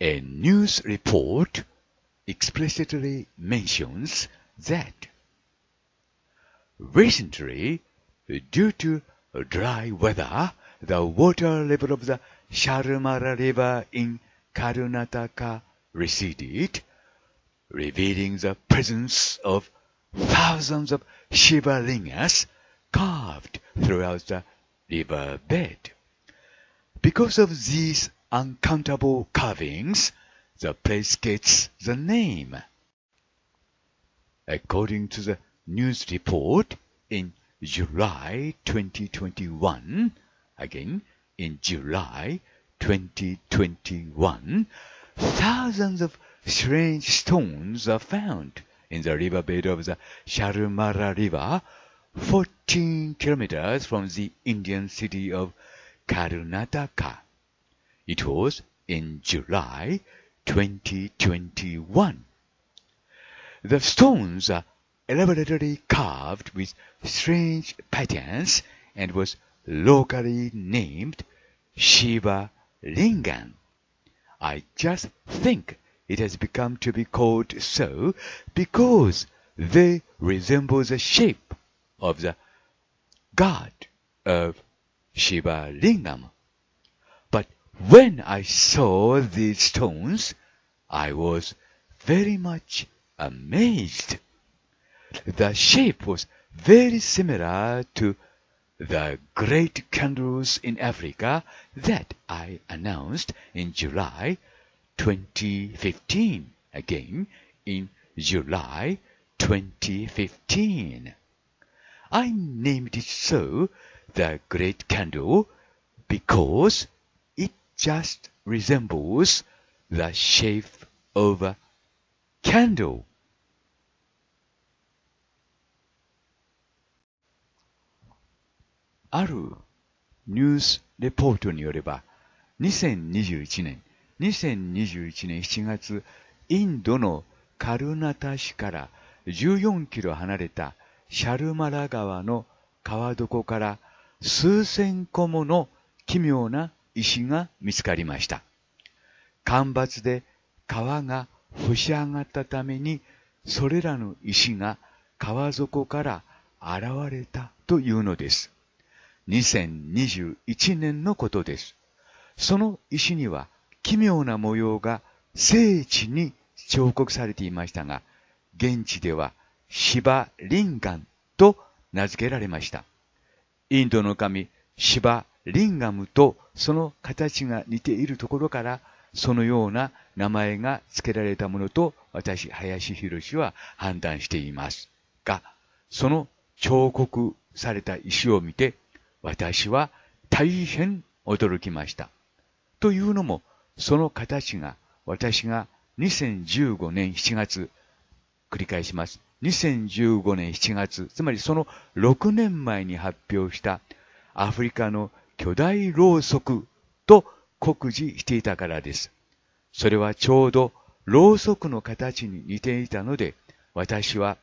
A news report explicitly mentions that recently, due to dry weather, the water level of the Sharmara River in Karnataka receded, revealing the presence of thousands of Shiva lingas carved throughout the river bed. Because of these uncountable carvings, the place gets the name. According to the news report, in July 2021, again in July 2021, thousands of strange stones are found in the riverbed of the Sharmara River, 14 kilometers from the Indian city of Karnataka. It was in July 2021. The stones are elaborately carved with strange patterns and was locally named Shiva Lingam. I just think it has become to be called so because they resemble the shape of the god of Shiva Lingam. When I saw these stones, I was very much amazed. The shape was very similar to the great candles in Africa that I announced in July 2015. Again, in July 2015. I named it so, the Great Candle, because just resembles the shape of a candle. あるニュースレポートによれば、2021年、2021年7月、インドのカルナタ市から14キロ離れたシャルマラ川の川床から数千個もの奇妙な石が見つかりました。干ばつで川が干し上がったために、それらの石が川底から現れたというのです。2021年のことです。その石には奇妙な模様が聖地に彫刻されていましたが、現地ではシバリンガンと名付けられました。インドの神シバリンガムとその形が似ているところから、そのような名前が付けられたものと私、林博士は判断していますが、その彫刻された石を見て、私は大変驚きました。というのも、その形が私が2015年7月、繰り返します。2015年7月、つまりその6年前に発表したアフリカの巨大ろうそくと酷似していたからです。それはちょうどろうそくの形に似ていたので、私は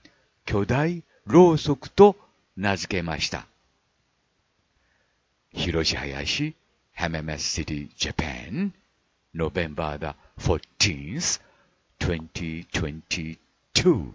巨大ろうそくと名付けました。広林 Hammam City, Japan, November the 14th, 2022.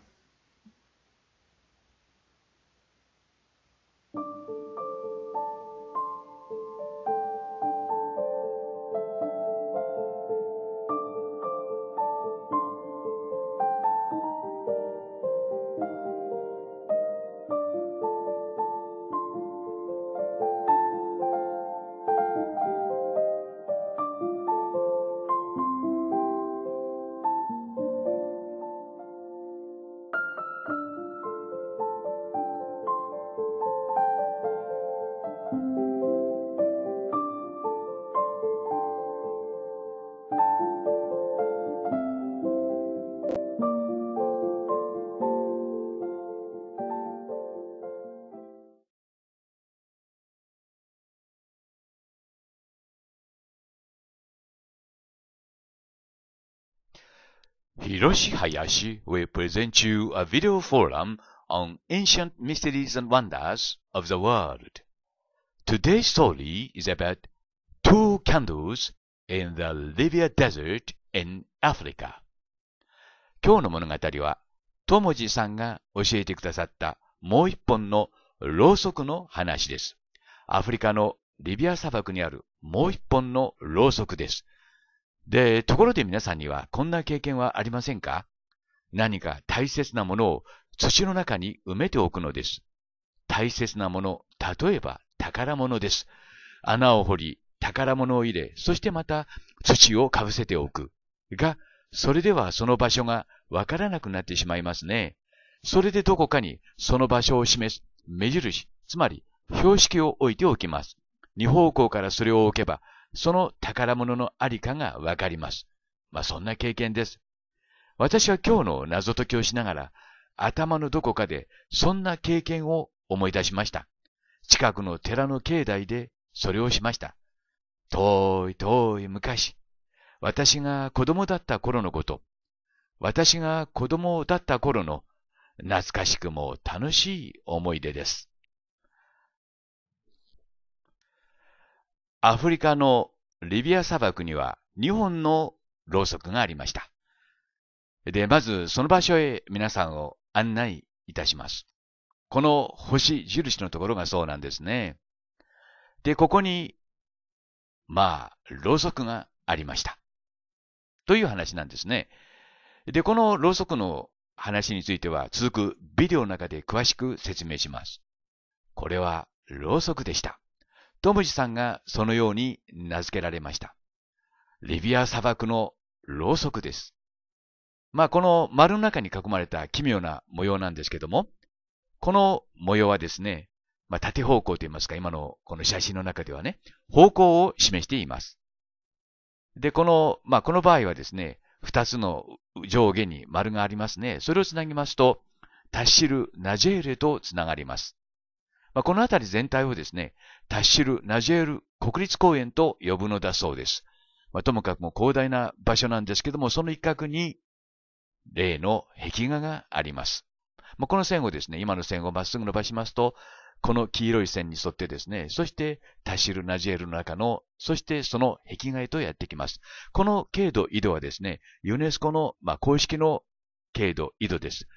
Hiroshi Hayashi will present you a video forum on ancient mysteries and wonders of the world. Today's story is about two candles in the Libya desert in Africa 今日の物語は、ともじさんが教えてくださったもう一本のろうそくの話です。アフリカのリビア砂漠にあるもう一本のろうそくです。で、ところで皆さんにはこんな経験はありませんか？何か大切なものを土の中に埋めておくのです。大切なもの、例えば宝物です。穴を掘り、宝物を入れ、そしてまた土をかぶせておく。が、それではその場所がわからなくなってしまいますね。それでどこかにその場所を示す目印、つまり標識を置いておきます。二方向からそれを置けば、その宝物のありかがわかります。まあそんな経験です。私は今日の謎解きをしながら、頭のどこかでそんな経験を思い出しました。近くの寺の境内でそれをしました。遠い遠い昔、私が子供だった頃のこと、私が子供だった頃の懐かしくも楽しい思い出です。アフリカのリビア砂漠には2本のろうそくがありました。で、まずその場所へ皆さんを案内いたします。この星印のところがそうなんですね。で、ここに、まあ、ろうそくがありました。という話なんですね。で、このろうそくの話については続くビデオの中で詳しく説明します。これはろうそくでした。トムジさんがそのように名付けられました。リビア砂漠のろうそくです。まあ、この丸の中に囲まれた奇妙な模様なんですけども、この模様はですね、まあ、縦方向といいますか、今のこの写真の中ではね、方向を示しています。で、この、まあ、この場合はですね、二つの上下に丸がありますね。それをつなぎますと、タッシル・ナジェーレとつながります。まあ、この辺り全体をですね、タッシル・ナジェール国立公園と呼ぶのだそうです。まあ、ともかくも広大な場所なんですけども、その一角に例の壁画があります。まあ、この線をですね、今の線をまっすぐ伸ばしますと、この黄色い線に沿ってですね、そしてタシル・ナジェールの中の、そしてその壁画へとやってきます。この経度緯度はですね、ユネスコの、まあ、公式の経度緯度です。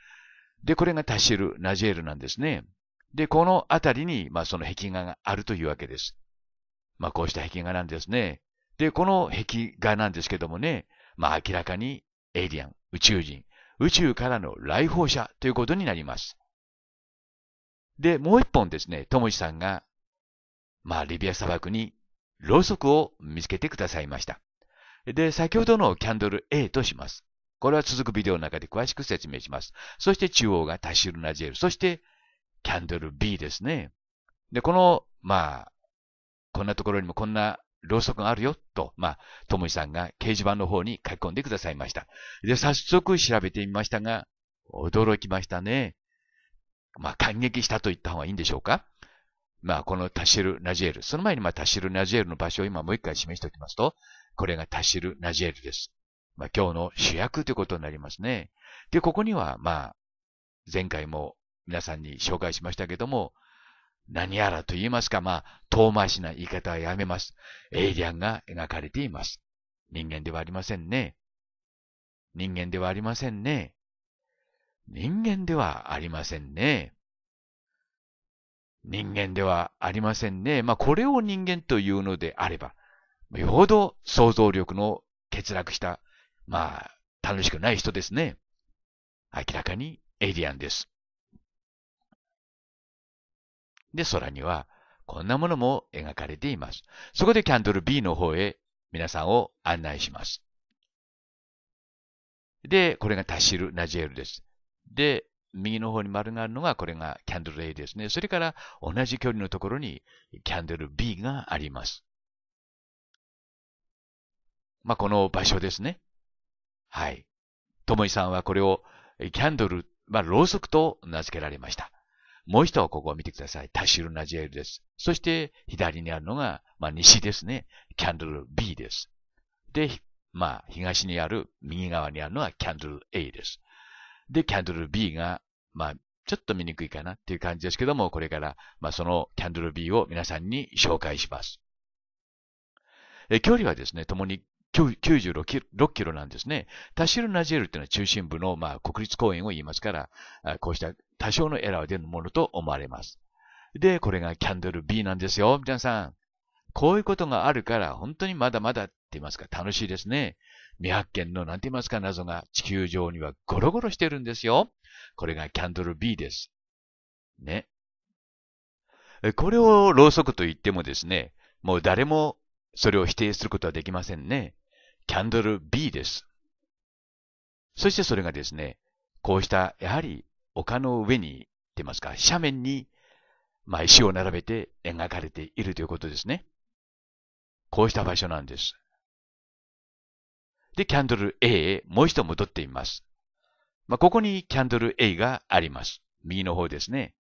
で、これがタシル・ナジェールなんですね。で、このあたりに、まあ、その壁画があるというわけです。まあ、こうした壁画なんですね。で、この壁画なんですけどもね、まあ、明らかにエイリアン、宇宙人、宇宙からの来訪者ということになります。で、もう一本ですね、ともしさんが、まあ、リビア砂漠にろうそくを見つけてくださいました。で、先ほどのキャンドル A とします。これは続くビデオの中で詳しく説明します。そして中央がタシルナジェル。そしてキャンドル B ですね。で、この、まあ、こんなところにもこんなろうそくがあるよ、と、まあ、ともしさんが掲示板の方に書き込んでくださいました。で、早速調べてみましたが、驚きましたね。まあ、感激したと言った方がいいんでしょうかまあ、このタシル・ナジェール。その前に、まあ、タシル・ナジェールの場所を今もう一回示しておきますと、これがタシル・ナジェールです。まあ、今日の主役ということになりますね。で、ここには、まあ、前回も皆さんに紹介しましたけども、何やらと言いますか、まあ、遠回しな言い方はやめます。エイリアンが描かれています。人間ではありませんね。人間ではありませんね。人間ではありませんね。人間ではありませんね。まあ、これを人間というのであれば、よほど想像力の欠落した、まあ、楽しくない人ですね。明らかにエイリアンです。で、空にはこんなものも描かれています。そこでキャンドル B の方へ皆さんを案内します。で、これがタシル・ナジェールです。で、右の方に丸があるのが、これがキャンドル A ですね。それから同じ距離のところにキャンドル B があります。まあ、この場所ですね。はい。ともいさんはこれをキャンドル、まあ、ろうそくと名付けられました。もう一度ここを見てください。タシルナジェールです。そして左にあるのが、まあ、西ですね。キャンドル B です。で、まあ、東にある、右側にあるのはキャンドル A です。で、キャンドル B が、まあ、ちょっと見にくいかなっていう感じですけども、これから、まあ、そのキャンドル B を皆さんに紹介します。え距離はですね、共に96キロキロなんですね。タシルナジェルっていうのは中心部の、まあ、国立公園を言いますから、こうした多少のエラーでのものと思われます。で、これがキャンドル B なんですよ。皆さん。こういうことがあるから、本当にまだまだって言いますか、楽しいですね。未発見の何て言いますか、謎が地球上にはゴロゴロしてるんですよ。これがキャンドル B です。ね。これをろうそくと言ってもですね、もう誰もそれを否定することはできませんね。キャンドル B です。そしてそれがですね、こうした、やはり丘の上に、言いますか、斜面に、まあ、石を並べて描かれているということですね。こうした場所なんです。で、キャンドル A へもう一度戻っています。まあ、ここにキャンドル A があります。右の方ですね。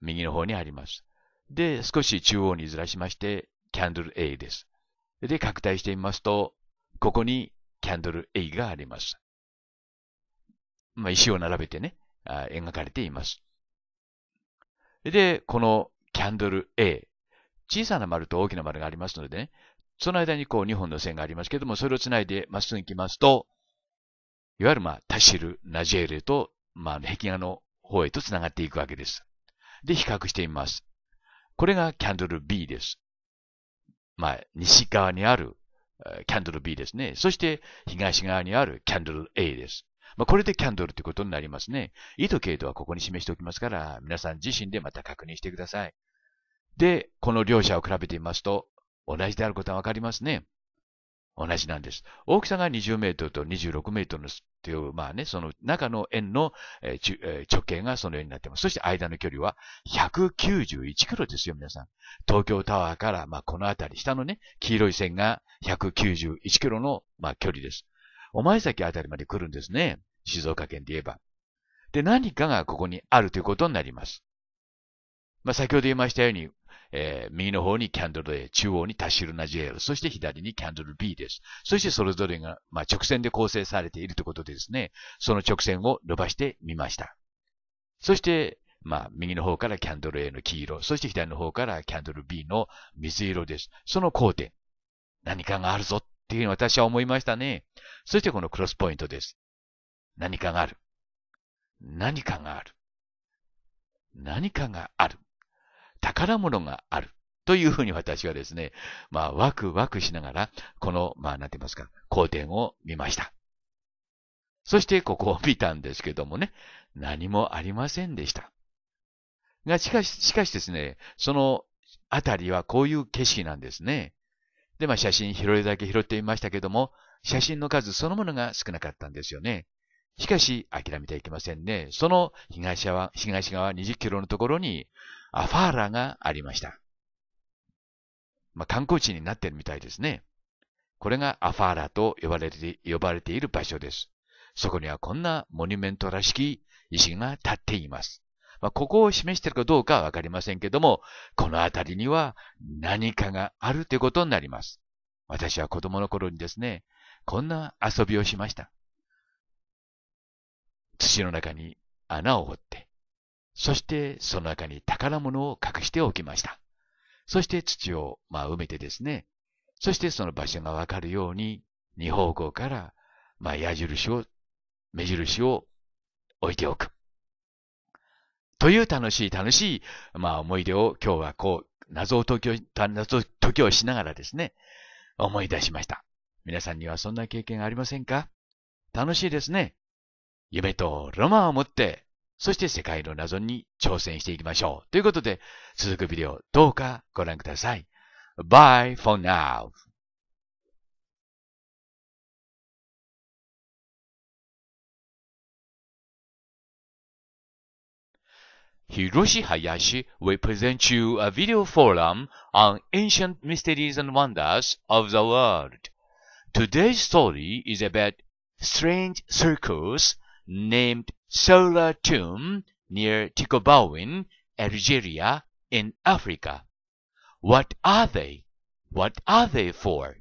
右の方にあります。で、少し中央にずらしまして、キャンドル A です。で、拡大してみますと、ここにキャンドル A があります。まあ、石を並べてね、描かれています。で、このキャンドル A、小さな丸と大きな丸がありますのでね、その間にこう2本の線がありますけども、それをつないでまっすぐ行きますと、いわゆるまあタシル、ナジェーレと、まあ壁画の方へとつながっていくわけです。で、比較してみます。これがキャンドル B です。まあ、西側にあるキャンドル B ですね。そして東側にあるキャンドル A です。まあ、これでキャンドルということになりますね。緯度経度はここに示しておきますから、皆さん自身でまた確認してください。で、この両者を比べてみますと、同じであることはわかりますね。同じなんです。大きさが20メートルと26メートルという、まあね、その中の円の、えー、直径がそのようになっています。そして間の距離は191キロですよ、皆さん。東京タワーから、まあこの辺り、下のね、黄色い線が191キロの、まあ距離です。お前崎あたりまで来るんですね。静岡県で言えば。で、何かがここにあるということになります。まあ先ほど言いましたように、えー、右の方にキャンドル A、中央にタシルナジェール、そして左にキャンドル B です。そしてそれぞれが、まあ、直線で構成されているということでですね、その直線を伸ばしてみました。そして、まあ、右の方からキャンドル A の黄色、そして左の方からキャンドル B の水色です。その交点、何かがあるぞっていうふうに私は思いましたね。そしてこのクロスポイントです。何かがある。何かがある。何かがある。宝物がある。というふうに私はですね、まあ、ワクワクしながら、この、まあ、なんて言いますか、光点を見ました。そしてここを見たんですけどもね、何もありませんでした。が、しかし、しかしですね、そのあたりはこういう景色なんですね。で、まあ、写真拾いだけ拾ってみましたけども、写真の数そのものが少なかったんですよね。しかし、諦めてはいけませんね。その東側、東側20キロのところに、アファーラがありました。まあ、観光地になってるみたいですね。これがアファーラと呼ばれて、呼ばれている場所です。そこにはこんなモニュメントらしき石が立っています。まあ、ここを示しているかどうかはわかりませんけども、この辺りには何かがあるということになります。私は子供の頃にですね、こんな遊びをしました。土の中に穴を掘って、そしてその中に宝物を隠しておきました。そして土を、まあ、埋めてですね、そしてその場所がわかるように、二方向から、まあ、矢印を、目印を置いておく。という楽しい楽しい、まあ、思い出を今日はこう、謎を解きを、謎解きをしながらですね、思い出しました。皆さんにはそんな経験ありませんか？楽しいですね。夢とロマンを持ってそして世界の謎に挑戦していきましょう。ということで、続くビデオどうかご覧ください。Bye for now. ヒロシハヤシ will present you a video forum on ancient mysteries and wonders of the world. Today's story is about strange circles named Solar Tomb near Tikobawin, Algeria, in Africa. What are they? What are they for?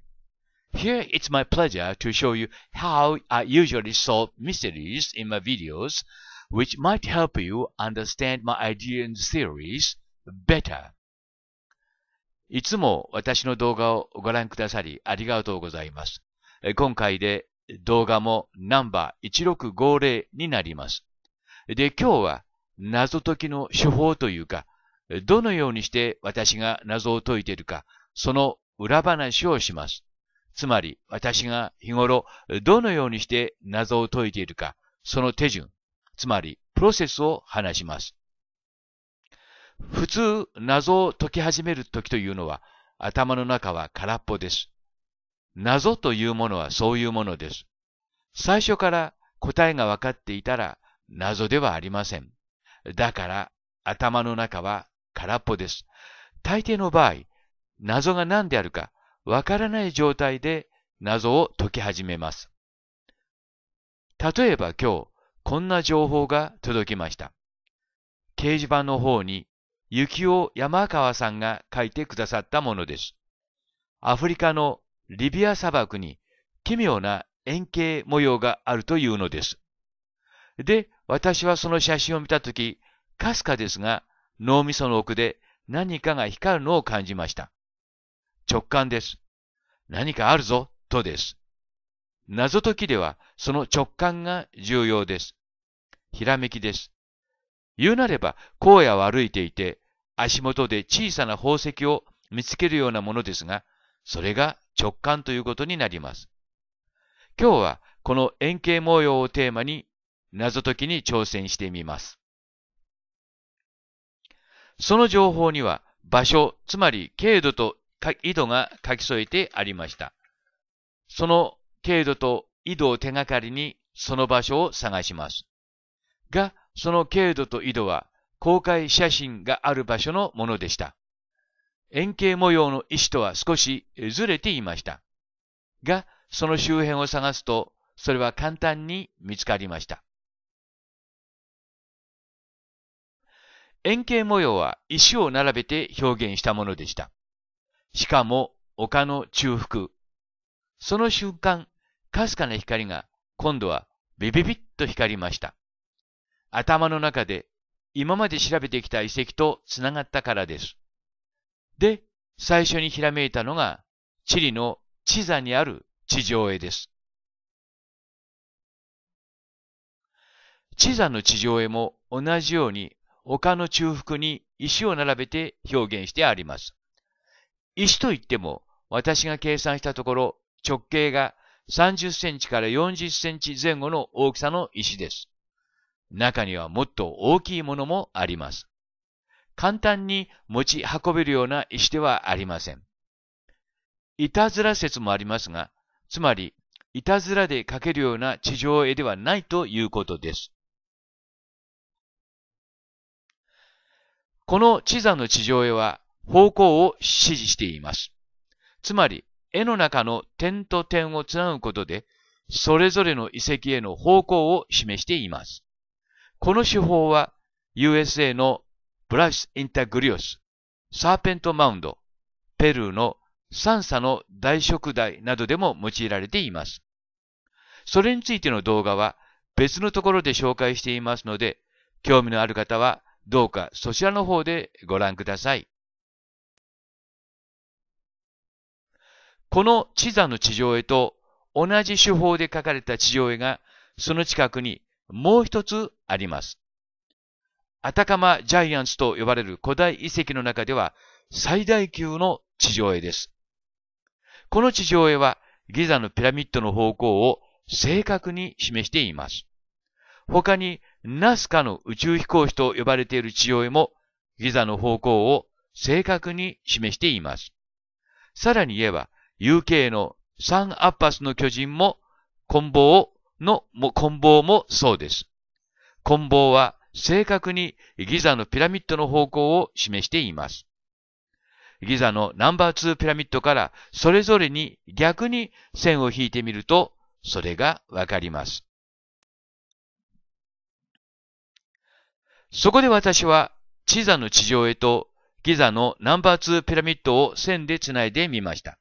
Here it's my pleasure to show you how I usually solve mysteries in my videos, which might help you understand my ideas and theories better. いつも私の動画をご覧くださりありがとうございます。今回で 動画もナンバー1650になります。で、今日は謎解きの手法というか、どのようにして私が謎を解いているか、その裏話をします。つまり、私が日頃どのようにして謎を解いているか、その手順、つまり、プロセスを話します。普通、謎を解き始めるときというのは、頭の中は空っぽです。謎というものはそういうものです。最初から答えが分かっていたら謎ではありません。だから、頭の中は空っぽです。大抵の場合、謎が何であるか分からない状態で謎を解き始めます。例えば今日、こんな情報が届きました。掲示板の方に雪を山川さんが書いてくださったものです。アフリカのリビア砂漠に奇妙な円形模様があるというのです。で、私はその写真を見たとき、かすかですが、脳みその奥で何かが光るのを感じました。直感です。何かあるぞ、とです。謎解きではその直感が重要です。ひらめきです。言うなれば、荒野を歩いていて、足元で小さな宝石を見つけるようなものですが、それが直感ということになります。今日はこの円形模様をテーマに謎解きに挑戦してみます。その情報には場所、つまり経度と緯度が書き添えてありました。その経度と緯度を手がかりにその場所を探します。が、その経度と緯度は公開写真がある場所のものでした。円形模様の石とは少しずれていました。が、その周辺を探すと、それは簡単に見つかりました。円形模様は石を並べて表現したものでした。しかも丘の中腹。その瞬間、かすかな光が今度はビビビッと光りました。頭の中で今まで調べてきた遺跡とつながったからです。で、最初にひらめいたのが、チリの地座にある地上絵です。地座の地上絵も同じように丘の中腹に石を並べて表現してあります。石といっても私が計算したところ直径が30センチから40センチ前後の大きさの石です。中にはもっと大きいものもあります。簡単に持ち運べるような石ではありません。いたずら説もありますが、つまり、いたずらで描けるような地上絵ではないということです。この地座の地上絵は方向を指示しています。つまり、絵の中の点と点をつなぐことで、それぞれの遺跡への方向を示しています。この手法は USA のブラシ・インタグリオス、サーペント・マウンド、ペルーのサンサの大食台などでも用いられています。それについての動画は別のところで紹介していますので、興味のある方はどうかそちらの方でご覧ください。この地座の地上絵と同じ手法で描かれた地上絵がその近くにもう一つあります。アタカマジャイアンツと呼ばれる古代遺跡の中では最大級の地上絵です。この地上絵はギザのピラミッドの方向を正確に示しています。他にナスカの宇宙飛行士と呼ばれている地上絵もギザの方向を正確に示しています。さらに言えば UK のサンアッパスの巨人も棍棒のも棍棒もそうです。棍棒は正確にギザのピラミッドの方向を示しています。ギザのナンバー2ピラミッドからそれぞれに逆に線を引いてみると、それがわかります。そこで私は、地座の地上絵とギザのナンバー2ピラミッドを線でつないでみました。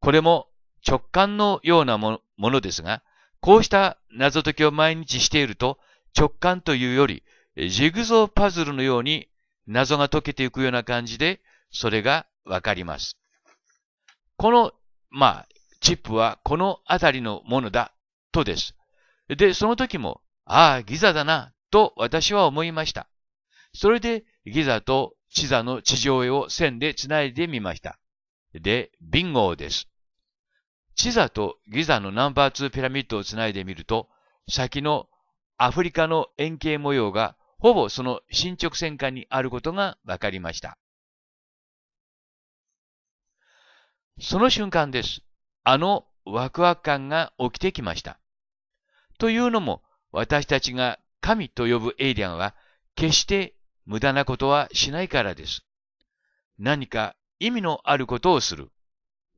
これも直感のようなものですが、こうした謎解きを毎日していると、直感というより、ジグゾーパズルのように謎が解けていくような感じで、それがわかります。この、まあ、チップはこの辺りのものだ、とです。で、その時も、ああ、ギザだな、と私は思いました。それで、ギザと地座の地上絵を線で繋いでみました。で、ビンゴーです。地座とギザのナンバー2ピラミッドを繋いでみると、先のアフリカの円形模様がほぼその進捗線下にあることが分かりました。その瞬間です。あのワクワク感が起きてきました。というのも、私たちが神と呼ぶエイリアンは、決して無駄なことはしないからです。何か意味のあることをする。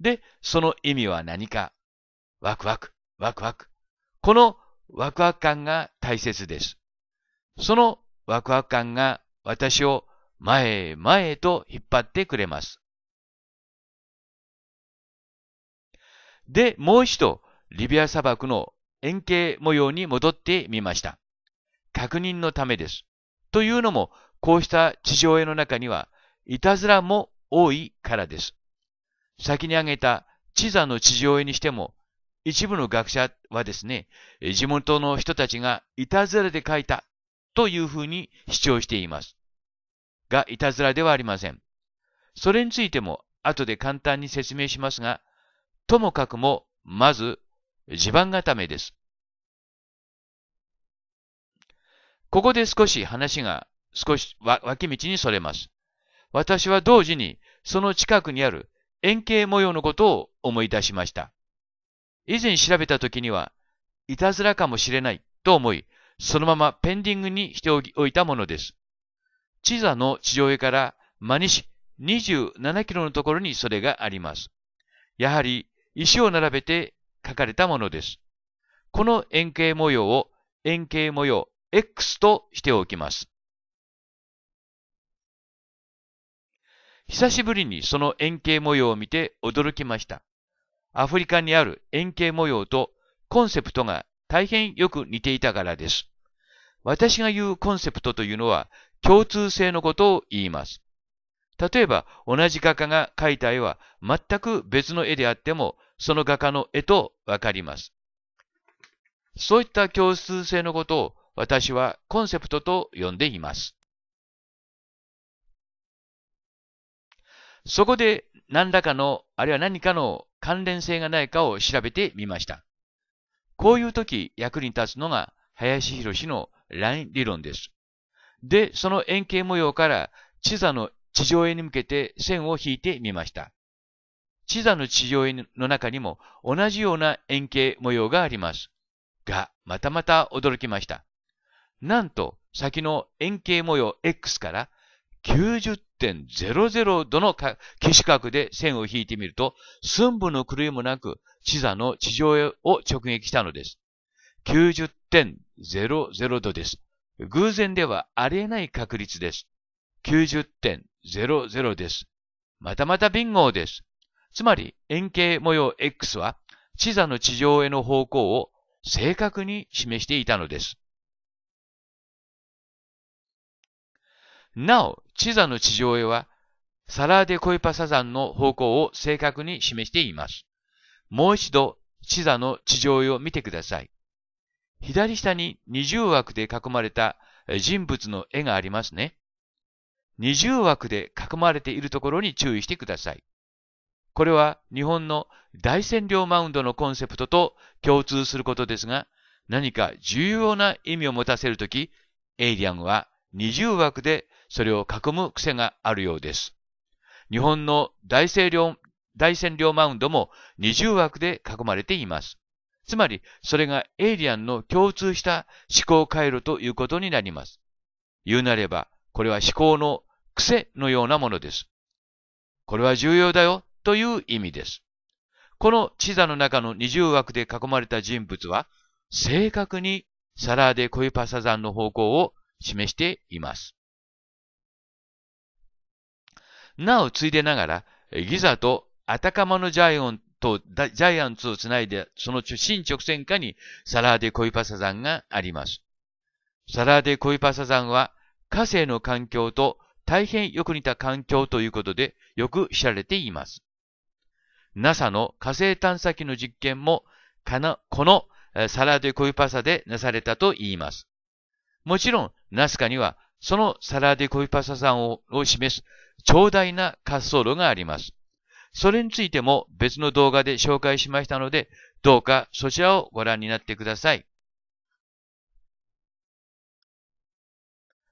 で、その意味は何か。ワクワク、ワクワク。このワクワク感が大切です。そのワクワク感が私を前へ前へと引っ張ってくれます。で、もう一度、リビア砂漠の円形模様に戻ってみました。確認のためです。というのも、こうした地上絵の中には、いたずらも多いからです。先に挙げた地座の地上絵にしても、一部の学者はですね、地元の人たちがいたずらで描いたというふうに主張しています。が、いたずらではありません。それについても後で簡単に説明しますが、ともかくも、まず、地盤固めです。ここで少し話が少し脇道にそれます。私は同時にその近くにある円形模様のことを思い出しました。以前調べた時には、いたずらかもしれないと思い、そのままペンディングにしておいたものです。地座の地上絵から真西27キロのところにそれがあります。やはり石を並べて書かれたものです。この円形模様を円形模様 X としておきます。久しぶりにその円形模様を見て驚きました。アフリカにある円形模様とコンセプトが大変よく似ていたからです。私が言うコンセプトというのは共通性のことを言います。例えば、同じ画家が描いた絵は全く別の絵であっても、その画家の絵とわかります。そういった共通性のことを私はコンセプトと呼んでいます。そこで何らかの、あるいは何かの関連性がないかを調べてみました。こういう時役に立つのが林博のライン理論です。で、その円形模様から地座の地上絵に向けて線を引いてみました。地座の地上絵の中にも同じような円形模様があります。が、またまた驚きました。なんと、先の円形模様 X から90.00度の消し角で線を引いてみると、寸分の狂いもなく地座の地上絵を直撃したのです。90.00度です。偶然ではありえない確率です。90.00です。またまたビンゴーです。つまり円形模様 X は地座の地上への方向を正確に示していたのです。なお、地座の地上絵はサラーデコイパサ山の方向を正確に示しています。もう一度地座の地上絵を見てください。左下に二重枠で囲まれた人物の絵がありますね。二重枠で囲まれているところに注意してください。これは日本の大占領マウンドのコンセプトと共通することですが、何か重要な意味を持たせるとき、エイリアンは二重枠でそれを囲む癖があるようです。日本の大占領大占領マウンドも二重枠で囲まれています。つまり、それがエイリアンの共通した思考回路ということになります。言うなれば、これは思考の癖のようなものです。これは重要だよという意味です。この地座の中の二重枠で囲まれた人物は、正確にサラーデ・コイパサ山の方向を示しています。なお、ついでながら、ギザとアタカマのジャイオンとジャイアンツをつないで、その新直線下にサラーデ・コイパサ山があります。サラーデ・コイパサ山は火星の環境と大変よく似た環境ということでよく知られています。NASA の火星探査機の実験もこのサラーデコイパサでなされたと言います。もちろん、ナスカにはそのサラーデコイパサ酸を示す長大な滑走路があります。それについても別の動画で紹介しましたので、どうかそちらをご覧になってください。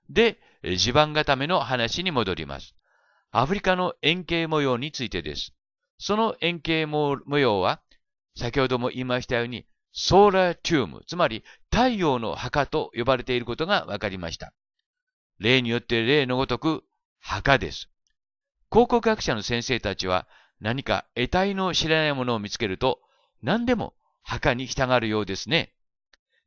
で、地盤固めの話に戻ります。アフリカの円形模様についてです。その円形模様は、先ほども言いましたように、ソーラーチューム、つまり太陽の墓と呼ばれていることが分かりました。例によって例のごとく墓です。考古学者の先生たちは何か得体の知らないものを見つけると何でも墓に従うようですね。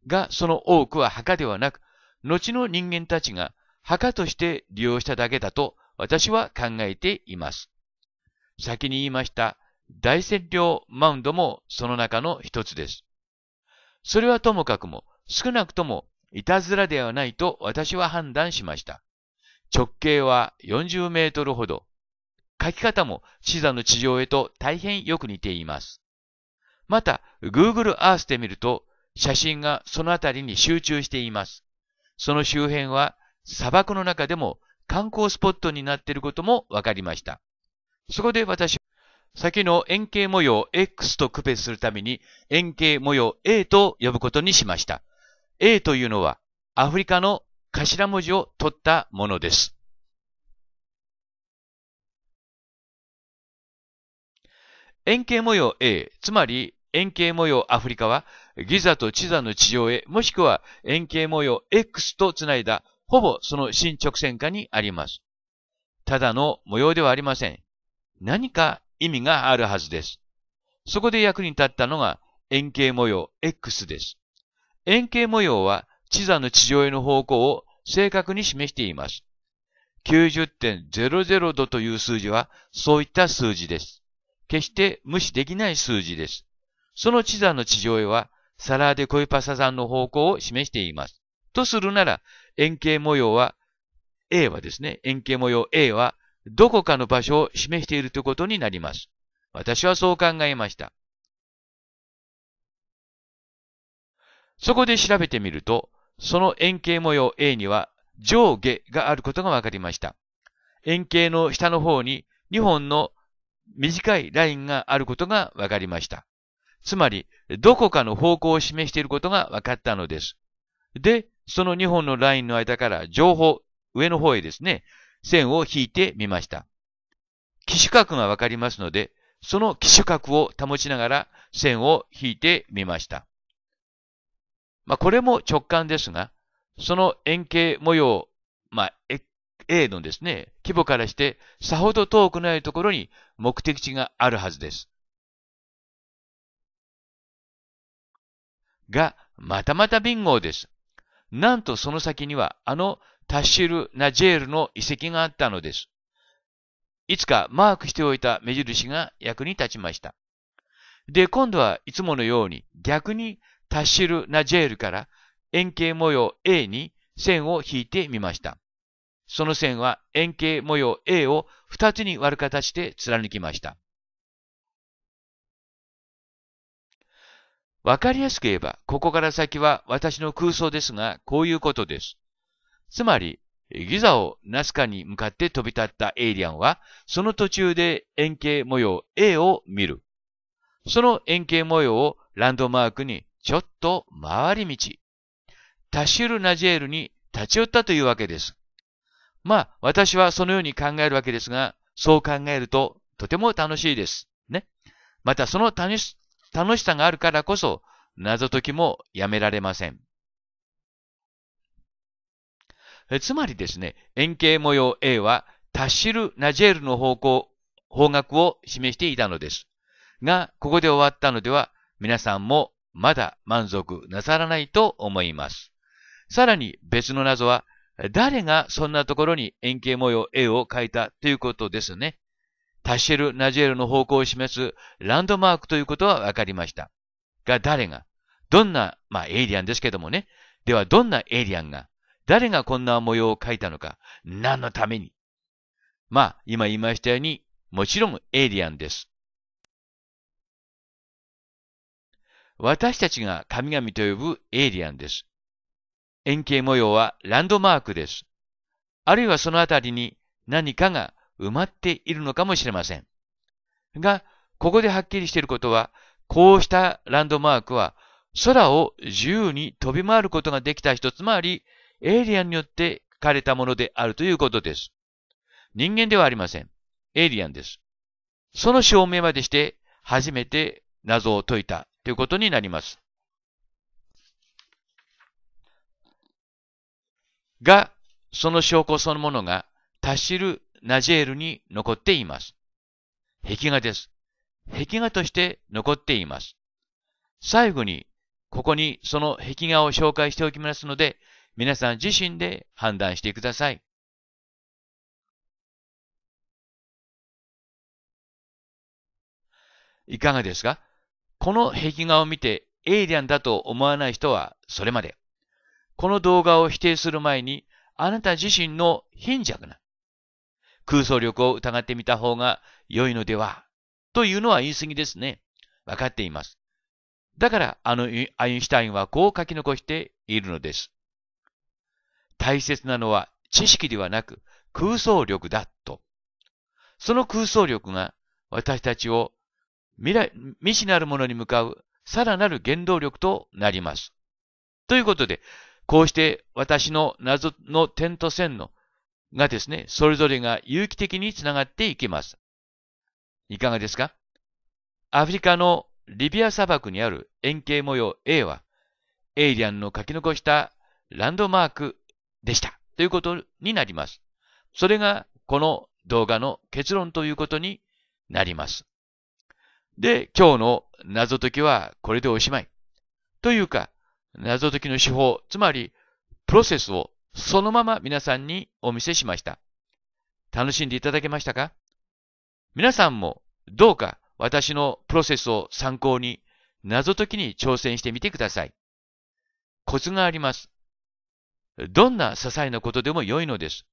が、その多くは墓ではなく、後の人間たちが墓として利用しただけだと私は考えています。先に言いました大占領マウンドもその中の一つです。それはともかくも少なくともいたずらではないと私は判断しました。直径は40メートルほど。書き方も地座の地上へと大変よく似ています。また、Google Earth で見ると、写真がその辺りに集中しています。その周辺は砂漠の中でも観光スポットになっていることも分かりました。そこで私は、先の円形模様 X と区別するために円形模様 A と呼ぶことにしました。A というのはアフリカの頭文字を取ったものです。円形模様 A、つまり円形模様アフリカはギザとチザの地上へ、もしくは円形模様 X とつないだほぼその新直線下にあります。ただの模様ではありません。何か意味があるはずです。そこで役に立ったのが円形模様 X です。円形模様は地座の地上への方向を正確に示しています。90.00度という数字はそういった数字です。決して無視できない数字です。その地座の地上絵は、サラーデコイパサ山の方向を示しています。とするなら、円形模様は、A はですね、円形模様 A は、どこかの場所を示しているということになります。私はそう考えました。そこで調べてみると、その円形模様 A には上下があることが分かりました。円形の下の方に2本の短いラインがあることが分かりました。つまり、どこかの方向を示していることが分かったのです。で、その2本のラインの間から情報、上の方へですね、線を引いてみました。機種角が分かりますので、その機種角を保ちながら線を引いてみました。まあ、これも直感ですが、その円形模様、まあ、A のですね、規模からしてさほど遠くないところに目的地があるはずです。が、またまたビンゴです。なんとその先にはあのタッシュル・ナジェールの遺跡があったのです。いつかマークしておいた目印が役に立ちました。で、今度はいつものように逆にタッシュル・ナジェールから円形模様 A に線を引いてみました。その線は円形模様 A を2つに割る形で貫きました。わかりやすく言えば、ここから先は私の空想ですが、こういうことです。つまり、ギザをナスカに向かって飛び立ったエイリアンは、その途中で円形模様 A を見る。その円形模様をランドマークにちょっと回り道。タシュル・ナジェールに立ち寄ったというわけです。まあ、私はそのように考えるわけですが、そう考えるととても楽しいです。ね。またその楽し楽しさがあるからこそ、謎解きもやめられません。えつまりですね、円形模様 A はタッシル・ナジェールの方向、方角を示していたのです。が、ここで終わったのでは、皆さんもまだ満足なさらないと思います。さらに別の謎は、誰がそんなところに円形模様 A を描いたということですね。タッシェル・ナジェルの方向を示すランドマークということは分かりました。が誰がどんな、まあエイリアンですけどもね。ではどんなエイリアンが誰がこんな模様を描いたのか何のためにまあ、今言いましたように、もちろんエイリアンです。私たちが神々と呼ぶエイリアンです。円形模様はランドマークです。あるいはそのあたりに何かが埋まっているのかもしれません。が、ここではっきりしていることは、こうしたランドマークは空を自由に飛び回ることができた人、つまりエイリアンによって書かれたものであるということです。人間ではありません。エイリアンです。その証明までして初めて謎を解いたということになります。が、その証拠そのものがタッシル・ナジェールに残っています。壁画です。壁画として残っています。最後に、ここにその壁画を紹介しておきますので、皆さん自身で判断してください。いかがですか？この壁画を見てエイリアンだと思わない人はそれまで。この動画を否定する前にあなた自身の貧弱な空想力を疑ってみた方が良いのではというのは言い過ぎですね。わかっています。だからあのアインシュタインはこう書き残しているのです。大切なのは知識ではなく空想力だと。その空想力が私たちを未来、未知なるものに向かうさらなる原動力となります。ということで、こうして私の謎の点と線のがですね、それぞれが有機的につながっていきます。いかがですか？アフリカのリビア砂漠にある円形模様 A は、エイリアンの書き残したランドマークでした。ということになります。それがこの動画の結論ということになります。で、今日の謎解きはこれでおしまい。というか、謎解きの手法、つまりプロセスをそのまま皆さんにお見せしました。楽しんでいただけましたか？皆さんもどうか私のプロセスを参考に謎解きに挑戦してみてください。コツがあります。どんな些細なことでも良いのです。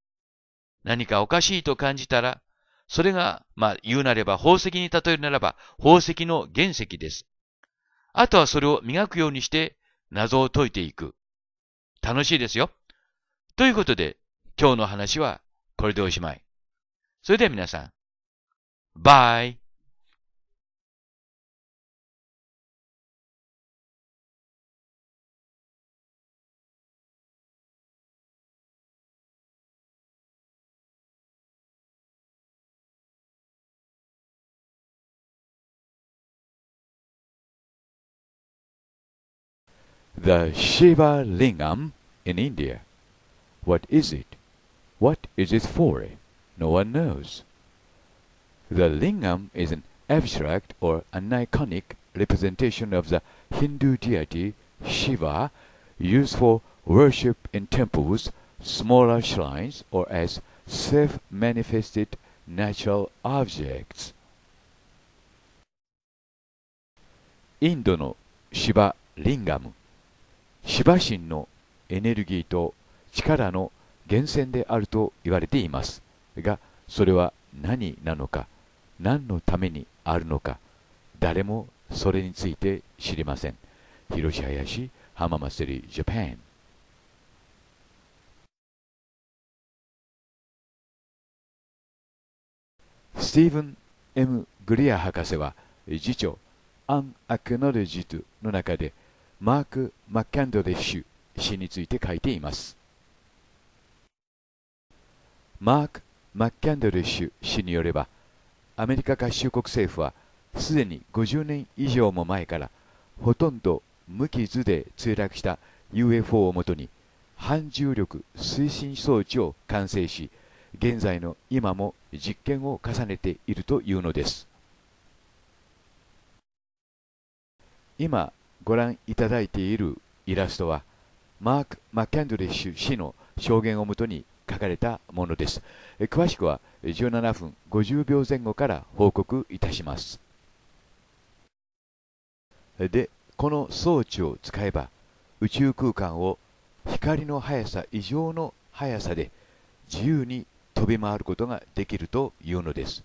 何かおかしいと感じたら、それが、まあ言うなれば宝石に例えるならば宝石の原石です。あとはそれを磨くようにして謎を解いていく。楽しいですよ。ということで、今日の話はこれでおしまい。それでは皆さん、バイ The Shiva Lingam in India. What is it? What is it for? No one knows. The lingam is an abstract or an iconic representation of the Hindu deity Shiva used for worship in temples, smaller shrines, or as self-manifested natural objects. インドのシバ・リンガム シバ神のエネルギーと力の源泉であると言われています。がそれは何なのか何のためにあるのか誰もそれについて知りません。広林浜祭りジャパンスティーブン・ M・ グリア博士は次長アン・アクノレジトの中でマーク・マッキャンドレッシュ氏について書いています。マーク・マッキャンドレッシュ氏によれば、アメリカ合衆国政府はすでに50年以上も前からほとんど無傷で墜落した UFO をもとに反重力推進装置を完成し、現在の今も実験を重ねているというのです。今ご覧いただいているイラストはマーク・マッキャンドレッシュ氏の証言をもとに書かれたものです。詳しくは17分50秒前後から報告いたします。で、この装置を使えば宇宙空間を光の速さ以上の速さで自由に飛び回ることができるというのです。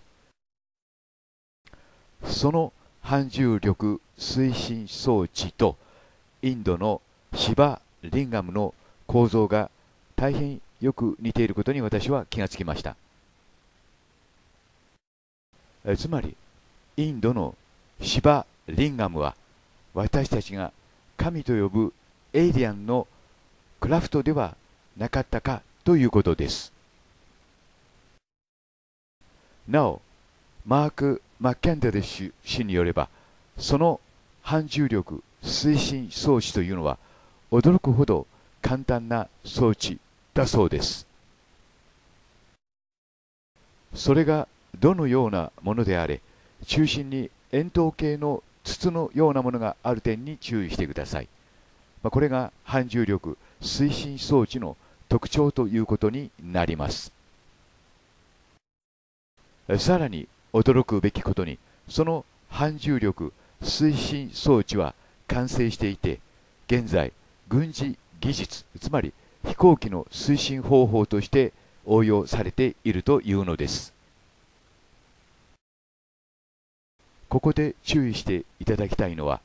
その反重力推進装置とインドのシバ・リンガムの構造が大変よく似ていることに私は気がつきました。つまり、インドのシバ・リンガムは私たちが神と呼ぶエイリアンのクラフトではなかったかということです。なお、マーク・マッケンデル氏によれば、その反重力推進装置というのは驚くほど簡単な装置だそうです。それがどのようなものであれ、中心に円筒形の筒のようなものがある点に注意してください。これが反重力推進装置の特徴ということになります。さらに驚くべきことに、その反重力推進装置は完成していて、現在、軍事技術、つまり飛行機の推進方法として応用されているというのです。ここで注意していただきたいのは、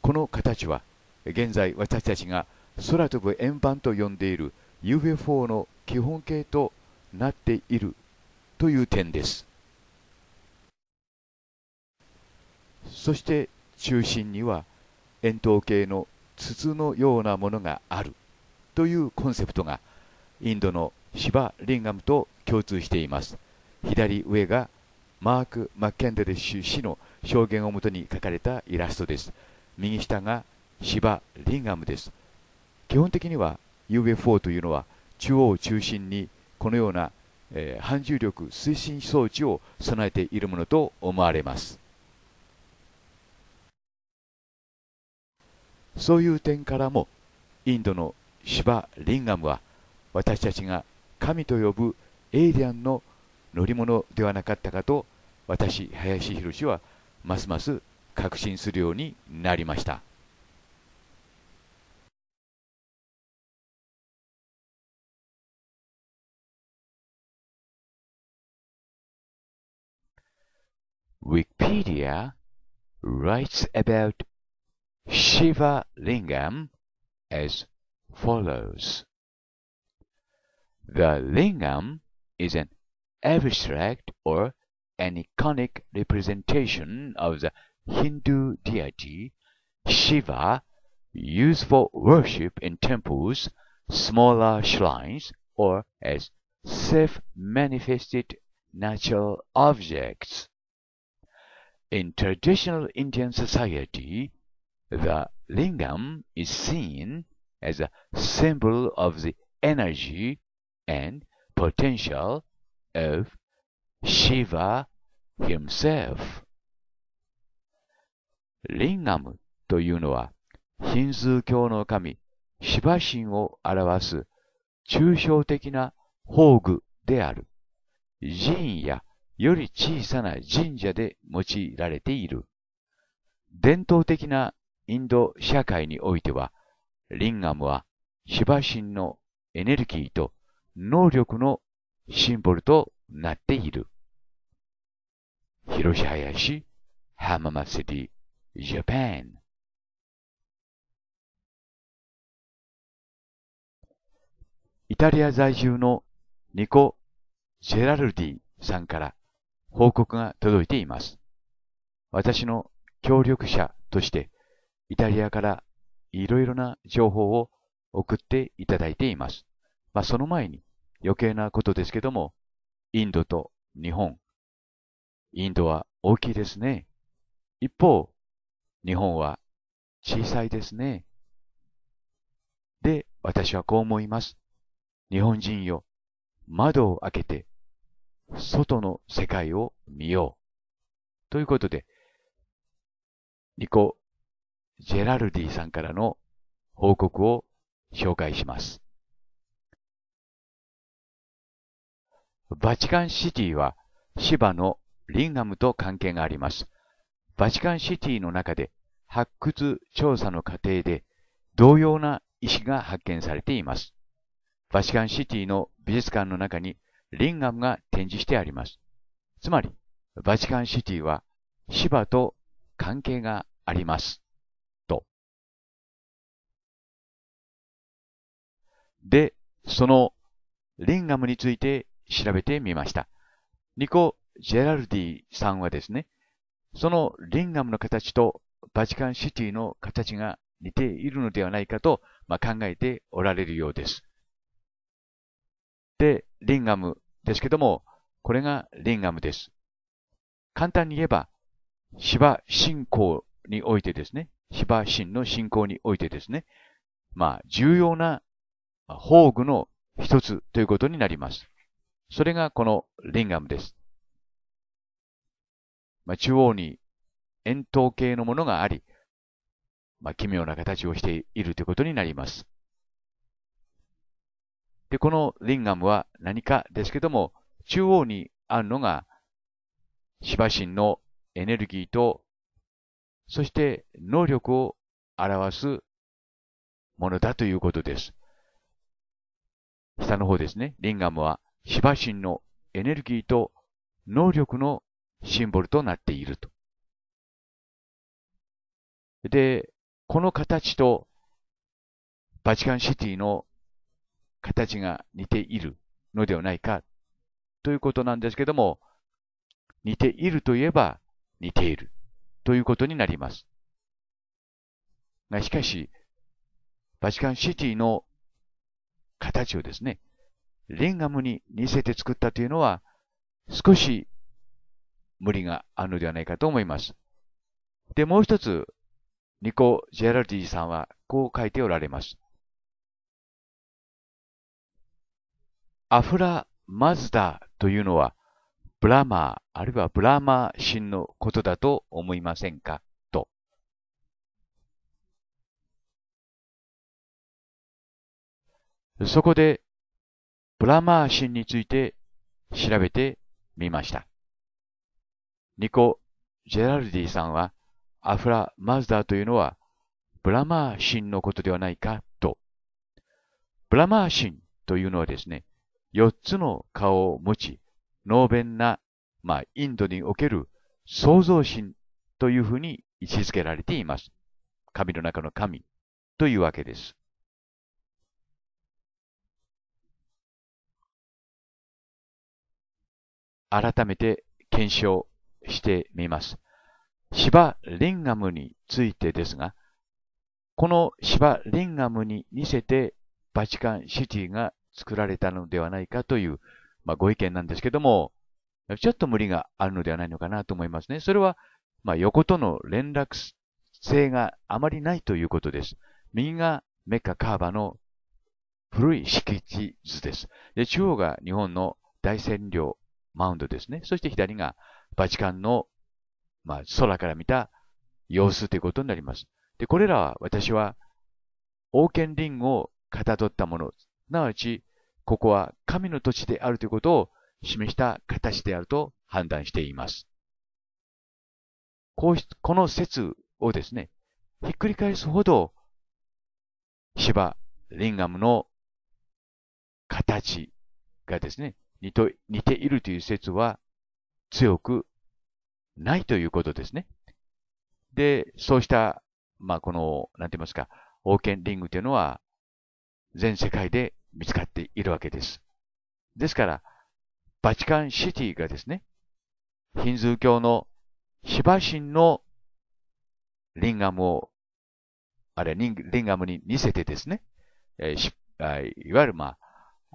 この形は現在私たちが空飛ぶ円盤と呼んでいる UFO の基本形となっているという点です。そして中心には円筒形の筒のようなものがあるというコンセプトがインドのシバ・リンガムと共通しています。左上がマーク・マッケンデル氏の証言をもとに描かれたイラストです。右下がシバ・リンガムです。基本的には UFO というのは中央を中心にこのような、えー、反重力推進装置を備えているものと思われます。そういう点からもインドのシバ・リンガムは私たちが神と呼ぶエイリアンの乗り物ではなかったかと私林博はますます確信するようになりました。Wikipedia writes about Shiva Lingam as follows. The lingam is an abstract or an iconic representation of the Hindu deity Shiva used for worship in temples, smaller shrines, or as self-manifested natural objects. In traditional Indian society, the lingam is seen as a symbol of the energy and potential of Shiva himself. リンガムというのは、ヒンズー教の神、シバ神を表す抽象的な宝具である。寺院やより小さな神社で用いられている。伝統的なインド社会においては、リンガムはシバ神のエネルギーと能力のシンボルとなっている。広島市、浜松市、ジャパン。イタリア在住のニコ・ジェラルディさんから報告が届いています。私の協力者としてイタリアからいろいろな情報を送っていただいています。まあ、その前に余計なことですけども、インドと日本。インドは大きいですね。一方、日本は小さいですね。で、私はこう思います。日本人よ、窓を開けて外の世界を見よう。ということで、ニコ・ジェラルディさんからの報告を紹介します。バチカンシティはシバのリンガムと関係があります。バチカンシティの中で発掘調査の過程で同様な石が発見されています。バチカンシティの美術館の中にリンガムが展示してあります。つまり、バチカンシティはシバと関係があります。で、そのリンガムについて調べてみました。ニコ・ジェラルディさんはですね、そのリンガムの形とバチカンシティの形が似ているのではないかと、まあ、考えておられるようです。で、リンガムですけども、これがリンガムです。簡単に言えば、芝信仰においてですね、芝神の信仰においてですね、まあ、重要な宝具の一つということになります。それがこのリンガムです。まあ、中央に円筒形のものがあり、まあ、奇妙な形をしているということになります。で、このリンガムは何かですけども、中央にあるのが、シバ神のエネルギーと、そして能力を表すものだということです。下の方ですね、リンガムはシバ神のエネルギーと能力のシンボルとなっていると。で、この形とバチカンシティの形が似ているのではないかということなんですけども、似ているといえば似ているということになります。が、しかし、バチカンシティの形をですね、リンガムに似せて作ったというのは少し無理があるのではないかと思います。で、もう一つ、ニコ・ジェラルディさんはこう書いておられます。アフラ・マズダというのは、ブラマー、あるいはブラマー神のことだと思いませんかと。そこで、ブラマー神について調べてみました。ニコ・ジェラルディさんは、アフラ・マズダーというのは、ブラマー神のことではないかと。ブラマー神というのはですね、四つの顔を持ち、能弁な、まあ、インドにおける創造神というふうに位置づけられています。神の中の神というわけです。改めて検証してみます。シバ・リンガムについてですが、このシバ・リンガムに似せてバチカンシティが作られたのではないかという、まあ、ご意見なんですけども、ちょっと無理があるのではないのかなと思いますね。それは、まあ、横との連絡性があまりないということです。右がメッカカーバの古い敷地図です。で、中央が日本の大占領マウンドですね。そして左がバチカンの、まあ、空から見た様子ということになります。で、これらは私は王権リングをかたどったもの、すなわちここは神の土地であるということを示した形であると判断しています。こうしこの説をですね、ひっくり返すほど、芝、リンガムの形がですね、似ているという説は強くないということですね。で、そうした、まあ、この、なんて言いますか、王権リングというのは、全世界で見つかっているわけです。ですから、バチカンシティがですね、ヒンズー教のシバ神のリンガムを、あれ、リンガムに似せてですね、えー、いわゆる、まあ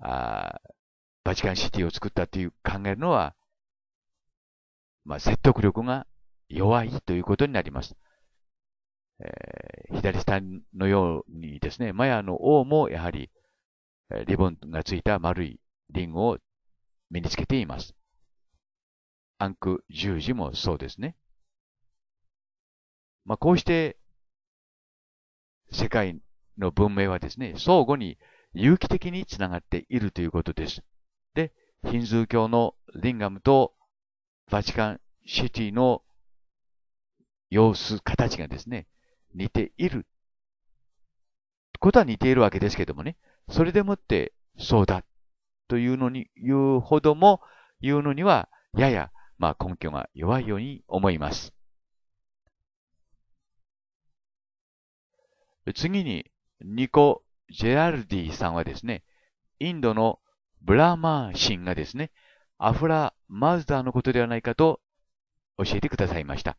あ、バチカンシティを作ったという考えるのは、まあ、説得力が弱いということになります。えー、左下のようにですね、マヤの王もやはりリボンがついた丸いリングを身につけています。アンク十字もそうですね。まあ、こうして世界の文明はですね、相互に有機的につながっているということです。ヒンズー教のリンガムとバチカンシティの様子、形がですね、似ている。ことは似ているわけですけどもね。それでもってそうだというのに、言うほども言うのには、やや、まあ根拠が弱いように思います。次に、ニコ・ジェラルディさんはですね、インドのブラーマー神がですね、アフラ・マズダーのことではないかと教えてくださいました。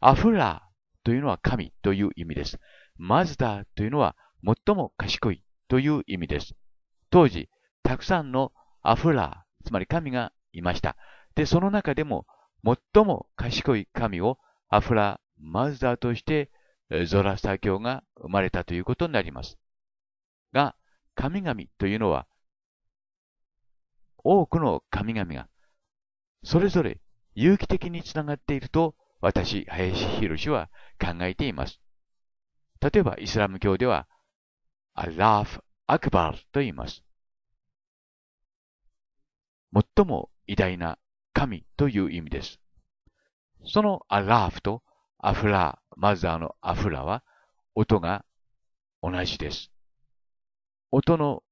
アフラというのは神という意味です。マズダーというのは最も賢いという意味です。当時、たくさんのアフラー、つまり神がいました。で、その中でも最も賢い神をアフラ・マズダーとしてゾラスター教が生まれたということになります。が、神々というのは、多くの神々が、それぞれ有機的につながっていると、私、林博は考えています。例えば、イスラム教では、アラーフ・アクバルと言います。最も偉大な神という意味です。そのアラーフとアフラー、マザーのアフラは音が同じです。音の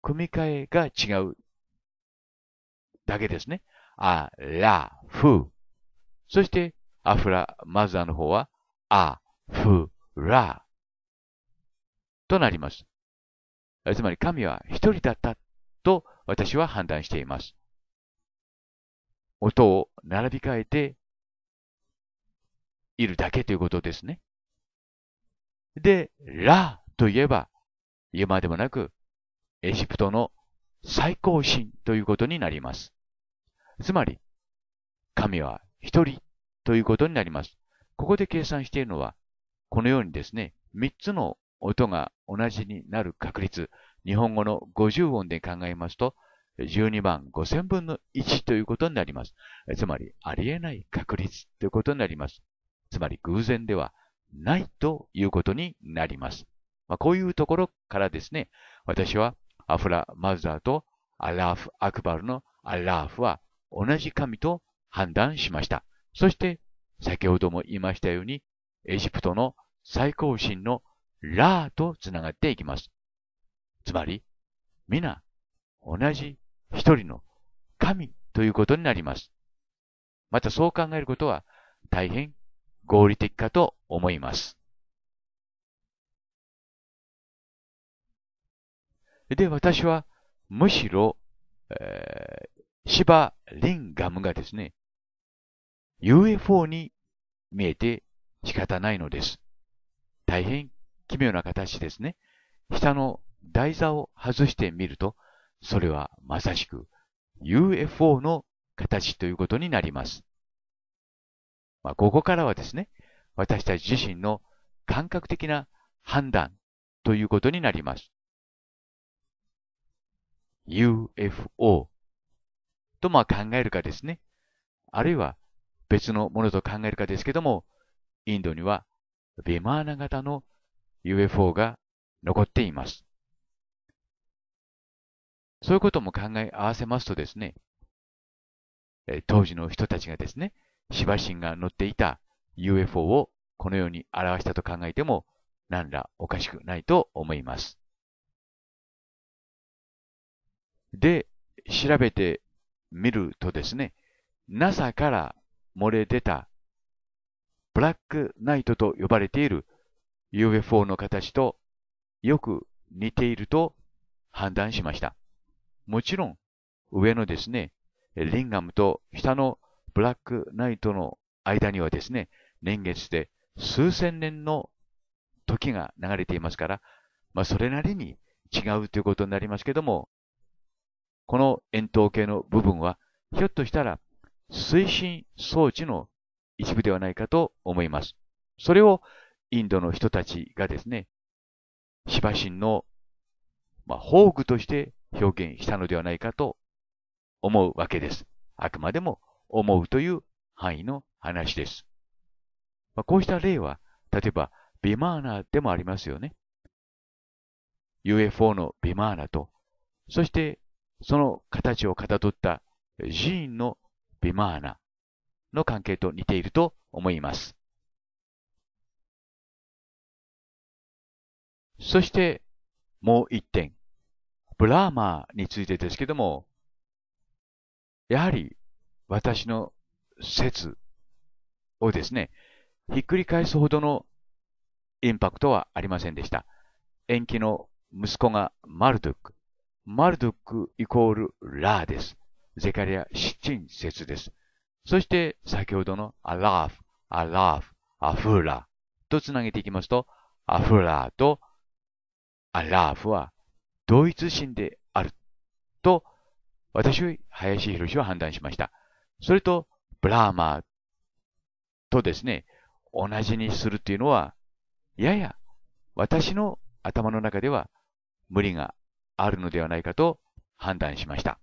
組み替えが違うだけですね。ア、ラ、フ。そして、アフラ、マザーの方は、ア、フ、ラ。となります。つまり神は一人だったと私は判断しています。音を並び替えているだけということですね。で、ラといえば、言うまでもなく、エジプトの最高神ということになります。つまり、神は一人ということになります。ここで計算しているのは、このようにですね、三つの音が同じになる確率、日本語の50音で考えますと、12万5000分の1ということになります。つまり、ありえない確率ということになります。つまり、偶然ではないということになります。まあ、こういうところからですね、私はアフラ・マザーとアラーフ・アクバルのアラーフは同じ神と判断しました。そして、先ほども言いましたように、エジプトの最高神のラーとつながっていきます。つまり、皆、同じ一人の神ということになります。またそう考えることは大変合理的かと思います。で、私はむしろ、シバ・リンガムがですね、UFO に見えて仕方ないのです。大変奇妙な形ですね。下の台座を外してみると、それはまさしく UFO の形ということになります。まあ、ここからはですね、私たち自身の感覚的な判断ということになります。UFO とまあ考えるかですね。あるいは別のものと考えるかですけども、インドにはビマーナ型の UFO が残っています。そういうことも考え合わせますとですね、当時の人たちがですね、シバ神が乗っていた UFO をこのように表したと考えても何らおかしくないと思います。で、調べてみるとですね、NASA から漏れ出たブラックナイトと呼ばれている UFO の形とよく似ていると判断しました。もちろん、上のですね、リンガムと下のブラックナイトの間にはですね、年月で数千年の時が流れていますから、まあそれなりに違うということになりますけども、この円筒形の部分は、ひょっとしたら推進装置の一部ではないかと思います。それをインドの人たちがですね、シバ神の、まあ、宝具として表現したのではないかと思うわけです。あくまでも思うという範囲の話です。まあ、こうした例は、例えば、ビマーナでもありますよね。UFO のビマーナと、そしてその形をかたどった寺院のビマーナの関係と似ていると思います。そして、もう一点。ブラーマーについてですけども、やはり私の説をですね、ひっくり返すほどのインパクトはありませんでした。エンキの息子がマルドゥック。マルドックイコールラーです。ゼカリア・シッチン説です。そして先ほどのアラーフ、アラーフ、アフーラとつなげていきますと、アフーラーとアラーフは同一心であると、私は、林博士は判断しました。それと、ブラーマーとですね、同じにするというのは、やや私の頭の中では無理があるのではないかと判断しました。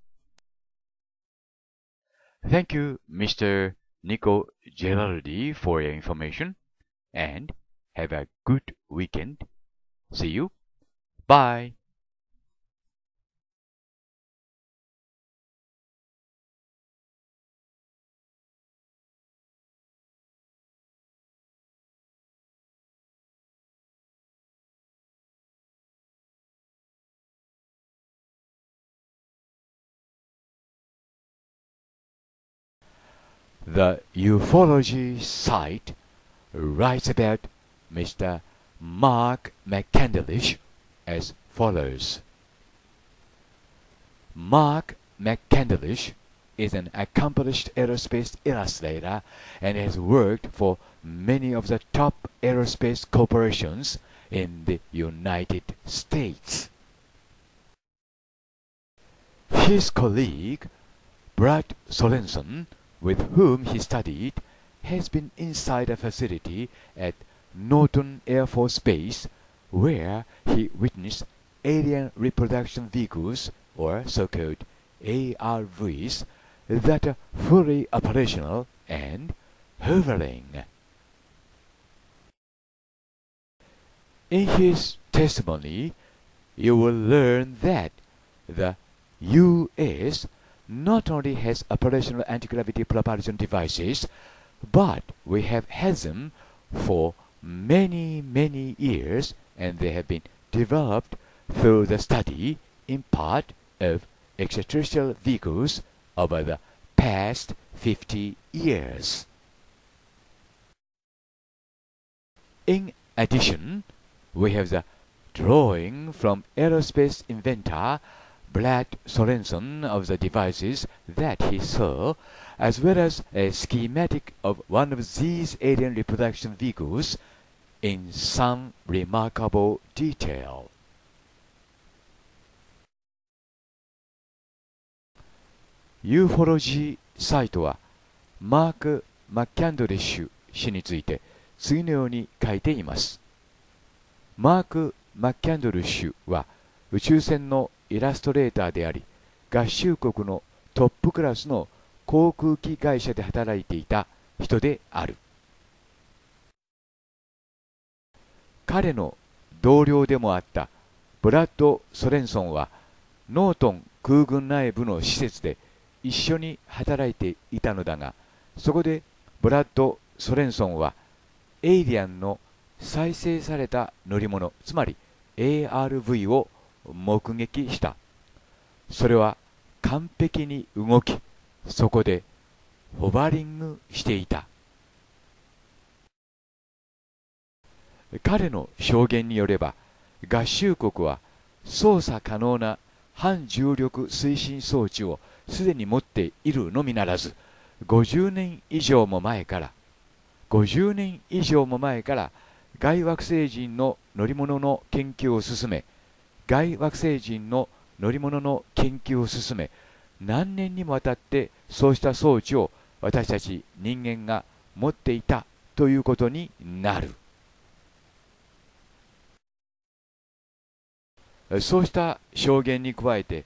Thank you, Mr. Nico Geraldi, for your information and have a good weekend. See you. Bye. The ufology site writes about Mr. Mark McCandlish as follows. Mark McCandlish is an accomplished aerospace illustrator and has worked for many of the top aerospace corporations in the United States. His colleague, Brad Sorensen, with whom he studied, has been inside a facility at Norton Air Force Base where he witnessed alien reproduction vehicles, or so-called ARVs, that are fully operational and hovering. In his testimony, you will learn that the U.S not only has operational anti-gravity propulsion devices, but we have had them for many, many years, and they have been developed through the study, in part, of extraterrestrial vehicles over the past 50 years. In addition, we have the drawing from aerospace inventor Brad Sorensen of the devices that he saw, as well as a schematic of one of these alien reproduction vehicles in some remarkable detail. ユーフォロジーサイトはマーク・マッキャンドレッシュ氏について次のように書いています。マーク・マッキャンドルッシュは宇宙船のイラストレーターであり、合衆国のトップクラスの航空機会社で働いていた人である。彼の同僚でもあったブラッド・ソレンソンはノートン空軍内部の施設で一緒に働いていたのだがそこでブラッド・ソレンソンはエイリアンの再生された乗り物つまり ARV を目撃した。それは完璧に動き、そこでホバリングしていた。彼の証言によれば、合衆国は操作可能な反重力推進装置をすでに持っているのみならず、50年以上も前から、50年以上も前から外惑星人の乗り物の研究を進め、外惑星人の乗り物の研究を進め何年にもわたってそうした装置を私たち人間が持っていたということになる。そうした証言に加えて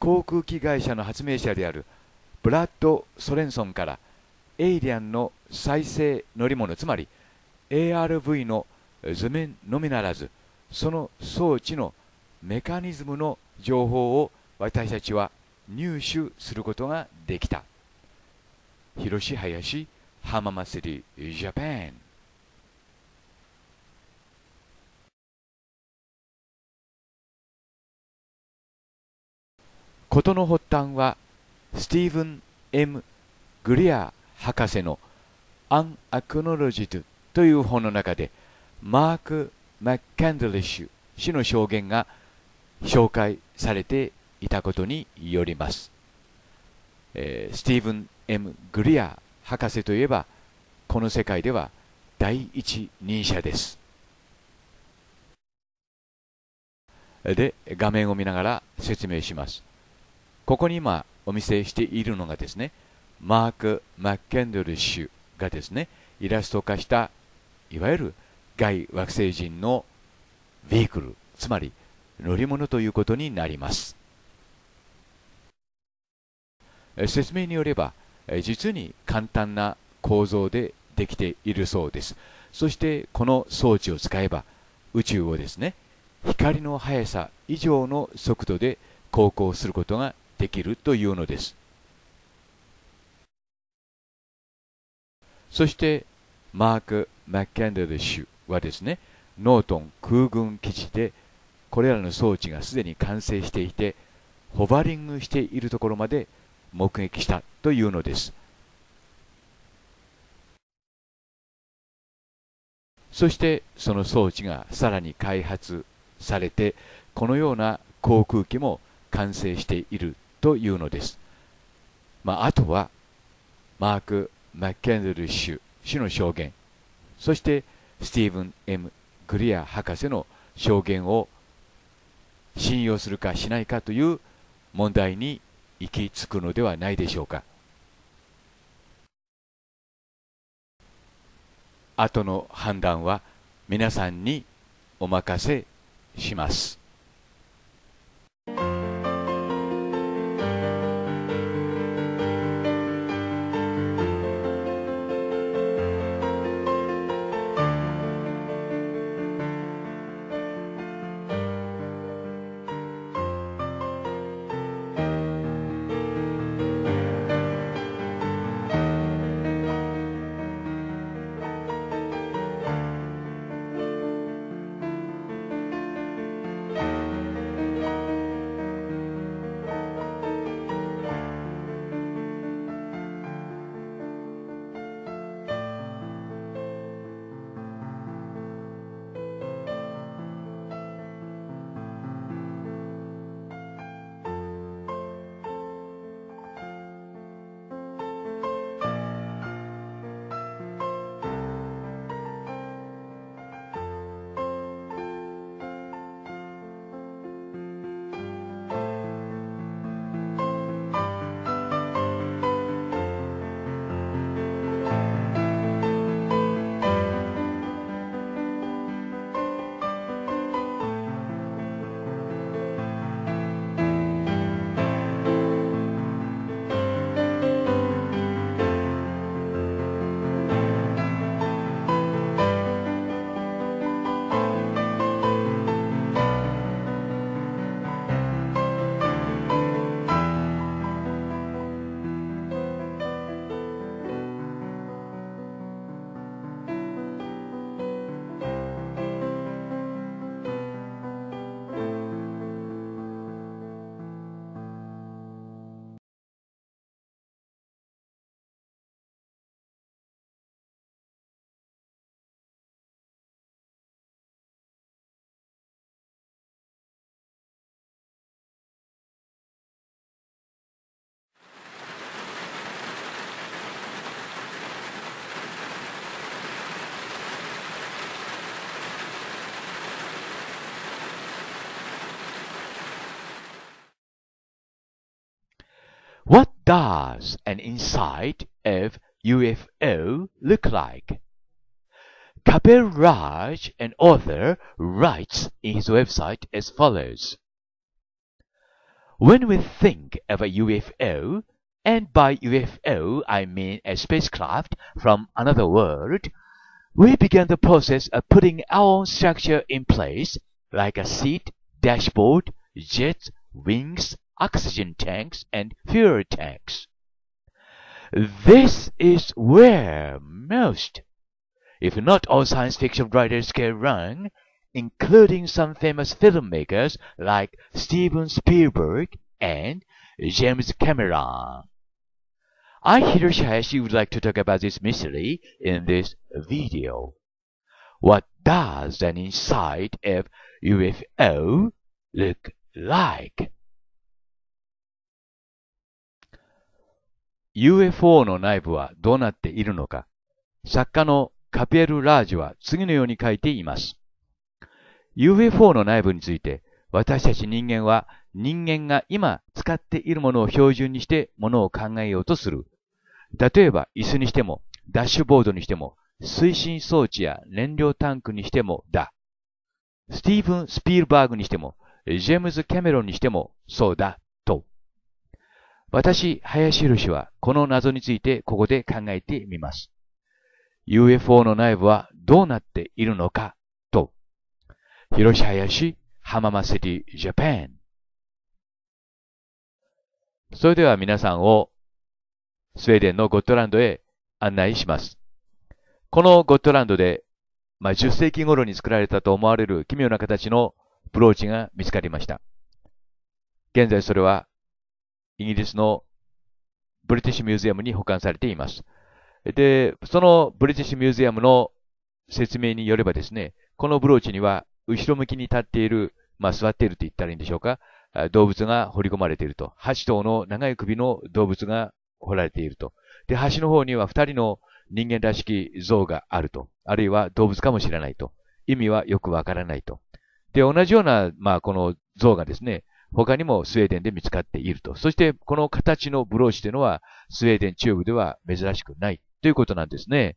航空機会社の発明者であるブラッド・ソレンソンからエイリアンの再生乗り物つまり ARV の図面のみならずその装置のメカニズムの情報を私たちは入手することができた。広し林浜祭りジャパン事の発端はスティーブン・ M・ グリア博士のアン・アクノロジトという本の中でマーク・マッキャンドリッシュ氏の証言が紹介されていたことによります、えー、スティーブン・ M・ グリア博士といえばこの世界では第一人者です。で画面を見ながら説明します。ここに今お見せしているのがですねマーク・マッケンドル氏がですねイラスト化したいわゆる外惑星人のベークルつまり乗り物ということになります。説明によれば実に簡単な構造でできているそうです。そしてこの装置を使えば宇宙をですね光の速さ以上の速度で航行することができるというのです。そしてマーク・マッケンドル氏はですねノートン空軍基地でこれらの装置がすでに完成していてホバリングしているところまで目撃したというのです。そしてその装置がさらに開発されてこのような航空機も完成しているというのです、まあ、あとはマーク・マッケンドル氏氏の証言。そしてスティーブン・ M・ グリア博士の証言を信用するかしないかという問題に行き着くのではないでしょうか後の判断は皆さんにお任せします。What does an inside of UFO look like? Kapil Raj, an author, writes in his website as follows. When we think of a UFO, and by UFO I mean a spacecraft from another world, we begin the process of putting our own structure in place, like a seat, dashboard, jets, wings, oxygen tanks and fuel tanks. This is where most, if not all science fiction writers get wrong, including some famous filmmakers like Steven Spielberg and James Cameron. I, Hiroshi Hayashi, would like to talk about this mystery in this video. What does an inside of UFO look like? UFO の内部はどうなっているのか作家のカピエル・ラージは次のように書いています。UFO の内部について私たち人間は人間が今使っているものを標準にしてものを考えようとする。例えば椅子にしても、ダッシュボードにしても、推進装置や燃料タンクにしてもだ。スティーブン・スピールバーグにしても、ジェームズ・キャメロンにしてもそうだ、私、林博はこの謎についてここで考えてみます。UFO の内部はどうなっているのか、と。広し林、浜松シティ、ジャパン。それでは皆さんをスウェーデンのゴットランドへ案内します。このゴットランドで、まあ、10世紀頃に作られたと思われる奇妙な形のブローチが見つかりました。現在それはイギリスのブリティッシュミュージアムに保管されています。で、そのブリティッシュミュージアムの説明によればですね、このブローチには後ろ向きに立っている、まあ座っていると言ったらいいんでしょうか、動物が彫り込まれていると。8頭の長い首の動物が彫られていると。で、端の方には2人の人間らしき像があると。あるいは動物かもしれないと。意味はよくわからないと。で、同じような、まあ、この像がですね、他にもスウェーデンで見つかっていると。そして、この形のブローチというのは、スウェーデン中部では珍しくないということなんですね。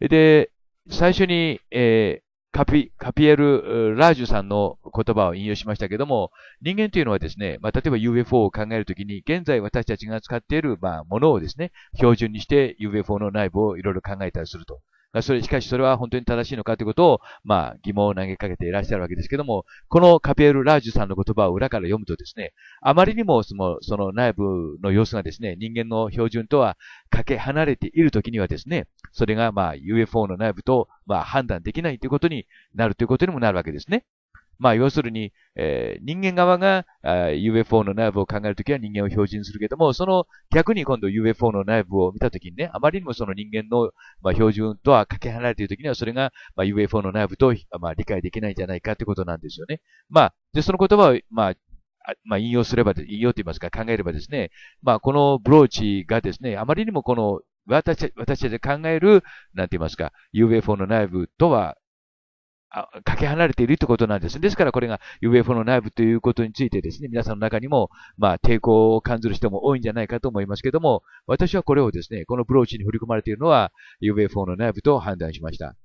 で、最初に、えカピ、カピエル・ラージュさんの言葉を引用しましたけども、人間というのはですね、まあ、例えば UFO を考えるときに、現在私たちが使っている、まあ、ものをですね、標準にして UFO の内部をいろいろ考えたりすると。それ、しかしそれは本当に正しいのかということを、まあ、疑問を投げかけていらっしゃるわけですけども、このカピエル・ラージュさんの言葉を裏から読むとですね、あまりにもその、その内部の様子がですね、人間の標準とはかけ離れているときにはですね、それがまあ UFO の内部とまあ判断できないということになるということにもなるわけですね。まあ、要するに、えー、人間側が UFO の内部を考えるときは人間を標準するけども、その逆に今度 UFO の内部を見たときにね、あまりにもその人間の、まあ、標準とはかけ離れているときには、それが、まあ、UFO の内部と、まあ、理解できないんじゃないかということなんですよね。まあ、で、その言葉を、まあ、まあ、引用すれば、引用と言いますか、考えればですね、まあ、このブローチがですね、あまりにもこの、私たちで考える、なんて言いますか、UFO の内部とはかけ離れているということなんです。ですからこれが UFO の内部ということについてですね、皆さんの中にも、まあ、抵抗を感じる人も多いんじゃないかと思いますけども、私はこれをですね、このブローチに振り込まれているのは UFO の内部と判断しました。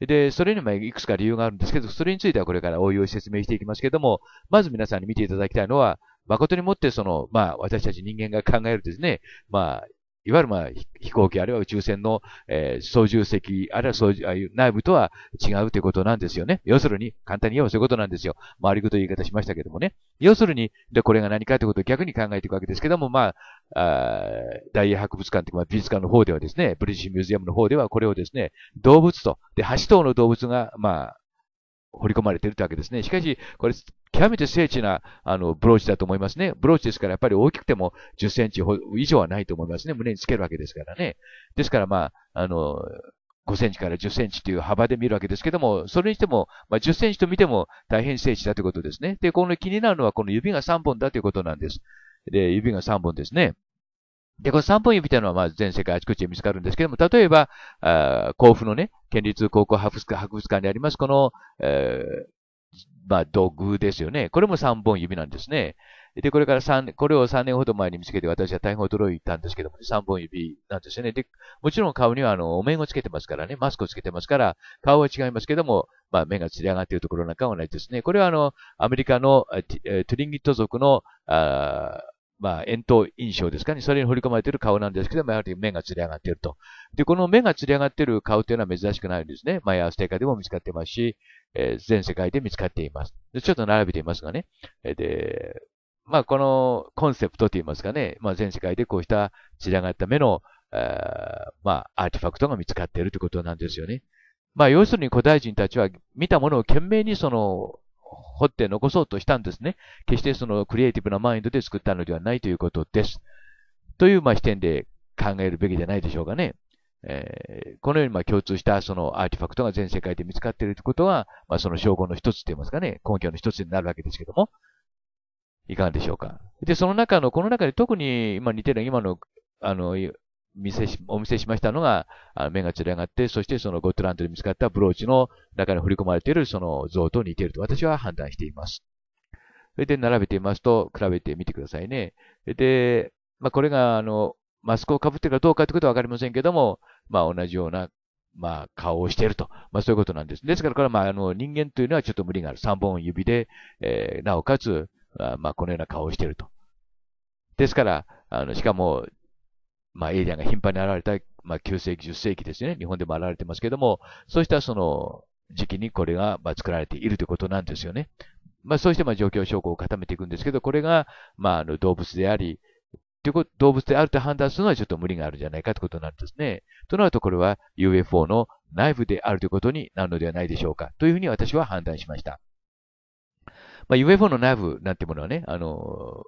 で、それにもいくつか理由があるんですけど、それについてはこれからおいおい説明していきますけども、まず皆さんに見ていただきたいのは、誠にもってその、まあ、私たち人間が考えるですね、まあ、いわゆるまあ飛行機あるいは宇宙船の、えー、操縦席あるいは操縦内部とは違うということなんですよね。要するに、簡単に言えばそういうことなんですよ。回りくと言い方しましたけどもね。要するに、で、これが何かということを逆に考えていくわけですけども、まあ、あ大英博物館というか、美術館の方ではですね、ブリティッシュミュージアムの方ではこれをですね、動物と、で、8頭の動物が、まあ、掘り込まれているというわけですね。しかし、これ、極めて精緻な、あの、ブローチだと思いますね。ブローチですから、やっぱり大きくても10センチ以上はないと思いますね。胸につけるわけですからね。ですから、まあ、あの、5センチから10センチという幅で見るわけですけども、それにしても、まあ、10センチと見ても大変精緻だということですね。で、この気になるのはこの指が3本だということなんです。で、指が3本ですね。で、この3本指というのは、まあ、全世界あちこちで見つかるんですけども、例えば、あ甲府のね、県立高校博物館博物館にあります、この、えー、まあ、道具ですよね。これも3本指なんですね。で、これから3、これを3年ほど前に見つけて私は大変驚いたんですけども、ね、3本指なんですよね。で、もちろん顔にはあの、お面をつけてますからね、マスクをつけてますから、顔は違いますけども、まあ、目がつり上がっているところなんかは同じですね。これはあの、アメリカのトゥリンギット族の、あまあ、円筒印象ですかね。それに掘り込まれている顔なんですけども、やはり目がつり上がっていると。で、この目がつり上がっている顔というのは珍しくないんですね。マイアーステーカでも見つかってますし、えー、全世界で見つかっています。でちょっと並べていますがね。で、まあ、このコンセプトといいますかね。まあ、全世界でこうしたつり上がった目の、まあ、アーティファクトが見つかっているということなんですよね。まあ、要するに古代人たちは見たものを懸命にその、掘って残そうとしたんですね。決してそのクリエイティブなマインドで作ったのではないということです。という、まあ、視点で考えるべきじゃないでしょうかね。えー、このようにま共通したそのアーティファクトが全世界で見つかっているということは、まあ、その証拠の一つと言いますかね、根拠の一つになるわけですけども、いかがでしょうか。で、その中の、この中で特に今似てる今の、あの、見せし、お見せしましたのが、あの目が釣り上がって、そしてそのゴットランドで見つかったブローチの中に振り込まれているその像と似ていると私は判断しています。それで並べてみますと、比べてみてくださいね。で、まあ、これが、あの、マスクをかぶってるかどうかということはわかりませんけども、まあ、同じような、まあ、顔をしていると。まあ、そういうことなんです。ですから、これは、まあ、あの、人間というのはちょっと無理がある。三本指で、えー、なおかつ、まあ、このような顔をしていると。ですから、あの、しかも、まあ、エイリアンが頻繁に現れた、まあ、9世紀、10世紀ですね。日本でも現れてますけども、そうしたその時期にこれが、まあ、作られているということなんですよね。まあ、そうして、まあ、状況証拠を固めていくんですけど、これが、まあ、あの、動物であり、ということ、動物であると判断するのはちょっと無理があるんじゃないかということなんですね。となると、これは UFO の内部であるということになるのではないでしょうか。というふうに私は判断しました。まあ、UFO の内部なんてものはね、あの、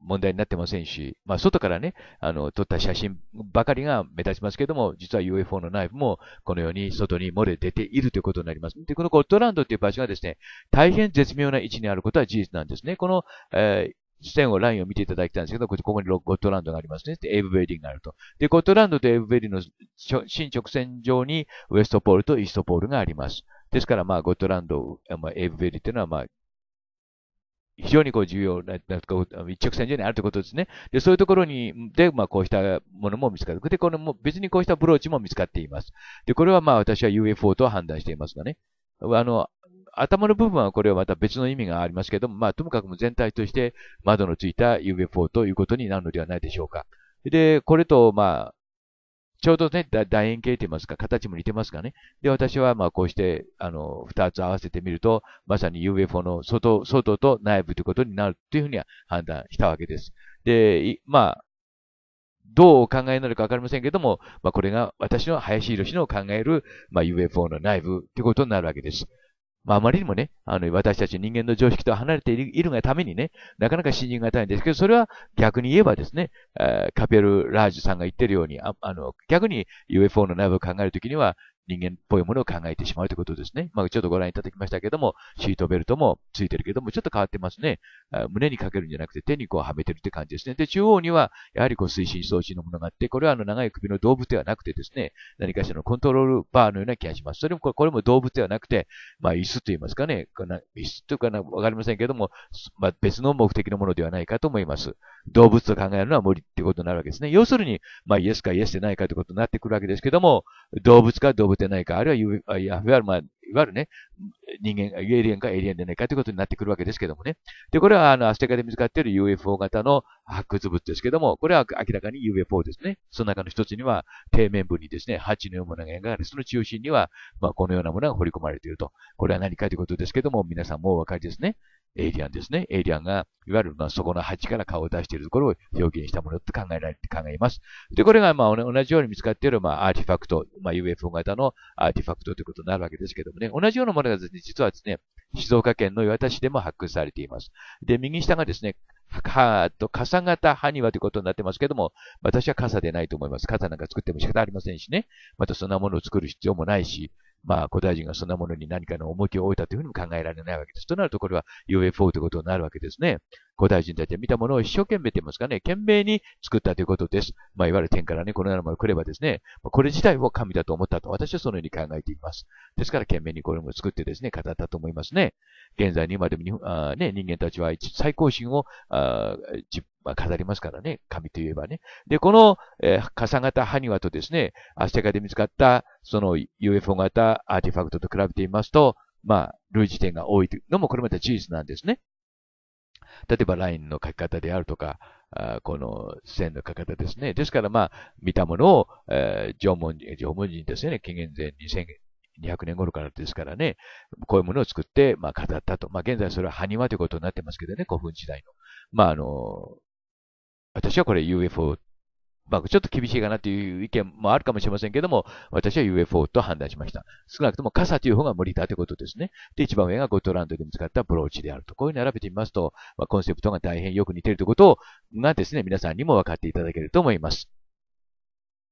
問題になってませんし、まあ、外からね、あの、撮った写真ばかりが目立ちますけども、実は UFO の内部もこのように外に漏れ出ているということになります。で、このゴットランドという場所がですね、大変絶妙な位置にあることは事実なんですね。この、えー、線を、ラインを見ていただきたいんですけど、ここにゴットランドがありますね。で、エイブベリーがあると。で、ゴットランドとエイブベリーの新直線上にウエストポールとイーストポールがあります。ですから、まあ、ゴットランド、まあ、エイブベリーというのは、まあ、非常にこう重要な、一直線上にあるということですね。で、そういうところに、で、まあ、こうしたものも見つかる。で、このも別にこうしたブローチも見つかっています。で、これはまあ、私は UFO と判断していますがね。あの、頭の部分はこれはまた別の意味がありますけども、まあ、ともかくも全体として窓のついた UFO ということになるのではないでしょうか。で、これと、まあ、ちょうどね、楕円形と言いますか、形も似てますかね。で、私はまあこうして、あの、二つ合わせてみると、まさに UFO の外、外と内部ということになるというふうには判断したわけです。で、まあ、どうお考えになるかわかりませんけども、まあこれが私の林博士の考える、まあ UFO の内部ということになるわけです。まあ、あまりにもね、あの、私たち人間の常識と離れているがためにね、なかなか信じがたいんですけど、それは逆に言えばですね、えー、カペル・ラージュさんが言ってるように、ああの、逆に UFO の内部を考えるときには、人間っぽいものを考えてしまうということですね。まあ、ちょっとご覧いただきましたけども、シートベルトもついてるけども、ちょっと変わってますね。胸にかけるんじゃなくて手にこうはめてるって感じですね。で、中央には、やはりこう推進装置のものがあって、これはあの長い首の動物ではなくてですね、何かしらのコントロールバーのような気がします。それも、これも動物ではなくて、まあ、椅子と言いますかね、椅子というかな、わかりませんけども、まあ、別の目的のものではないかと思います。動物と考えるのは無理ってことになるわけですね。要するに、まあ、イエスかイエスでないかということになってくるわけですけども、動物か動物でないか、あるいはい、わゆるまあ、いわゆるね、人間、エイリアンかエイリアンでないかということになってくるわけですけどもね。で、これはあの、アステカで見つかっている UFO 型の発掘物ですけども、これは明らかに UFO ですね。その中の一つには、底面部にですね、鉢のようなものが描かれ、その中心には、まあ、このようなものが彫り込まれていると。これは何かということですけども、皆さんもお分かりですね。エイリアンですね。エイリアンが、いわゆる、まあ、そこの鉢から顔を出しているところを表現したものと考えられて、考えます。で、これが、まあ、同じように見つかっている、まあ、アーティファクト、まあ、UFO 型のアーティファクトということになるわけですけどもね、同じようなものがですね、実はですね、静岡県の岩田市でも発掘されています。で、右下がですね、は、と、傘型埴輪ということになってますけども、私は傘でないと思います。傘なんか作っても仕方ありませんしね。またそんなものを作る必要もないし、まあ、古代人がそんなものに何かの重きを置いたというふうにも考えられないわけです。となると、これは UFO ということになるわけですね。古代人たちは見たものを一生懸命と言いますかね、懸命に作ったということです。まあ、いわゆる天からね、このようなものが来ればですね、これ自体を神だと思ったと、私はそのように考えています。ですから、懸命にこれも作ってですね、語ったと思いますね。現在に今でもあ、ね、人間たちは最高神をあまあ、飾りますからね、神といえばね。で、この、えー、傘型埴輪とですね、アステカで見つかった、その UFO 型アーティファクトと比べてみますと、まあ、類似点が多いというのもこれまた事実なんですね。例えばラインの書き方であるとか、あこの線の書き方ですね。ですからまあ、見たものを、えー、縄文人、縄文人ですよね。紀元前2200年頃からですからね。こういうものを作って、まあ、語ったと。まあ、現在それは埴輪ということになってますけどね。古墳時代の。まあ、あの、私はこれ UFO まあ、ちょっと厳しいかなという意見もあるかもしれませんけども、私は UFO と判断しました。少なくとも傘という方が無理だということですね。で、一番上がゴットランドで見つかったブローチであると。こういうふうに並べてみますと、まあ、コンセプトが大変よく似ているということを、がですね、皆さんにも分かっていただけると思います。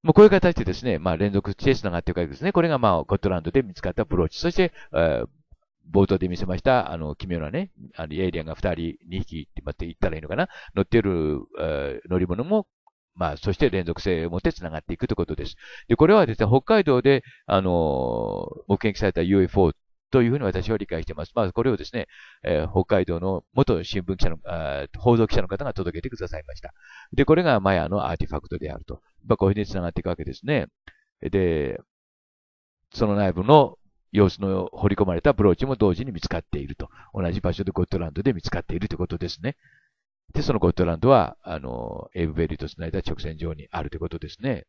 もうこういう形でですね、まあ連続して繋がっていくわけですね。これがまあゴットランドで見つかったブローチ。そして、えー、冒頭で見せました、あの、奇妙なね、あの、エイリアンが2人、2匹って言ったらいいのかな？乗ってる、えー、乗り物も、まあ、そして連続性を持って繋がっていくということです。で、これはですね、北海道で、あの、目撃された UFO というふうに私は理解しています。まあ、これをですね、えー、北海道の元新聞記者のあ、報道記者の方が届けてくださいました。で、これがマヤのアーティファクトであると。まあ、こういうふうに繋がっていくわけですね。で、その内部の様子の掘り込まれたブローチも同時に見つかっていると。同じ場所でゴットランドで見つかっているということですね。で、そのゴットランドは、あの、エイブベリーと繋いだ直線上にあるということですね。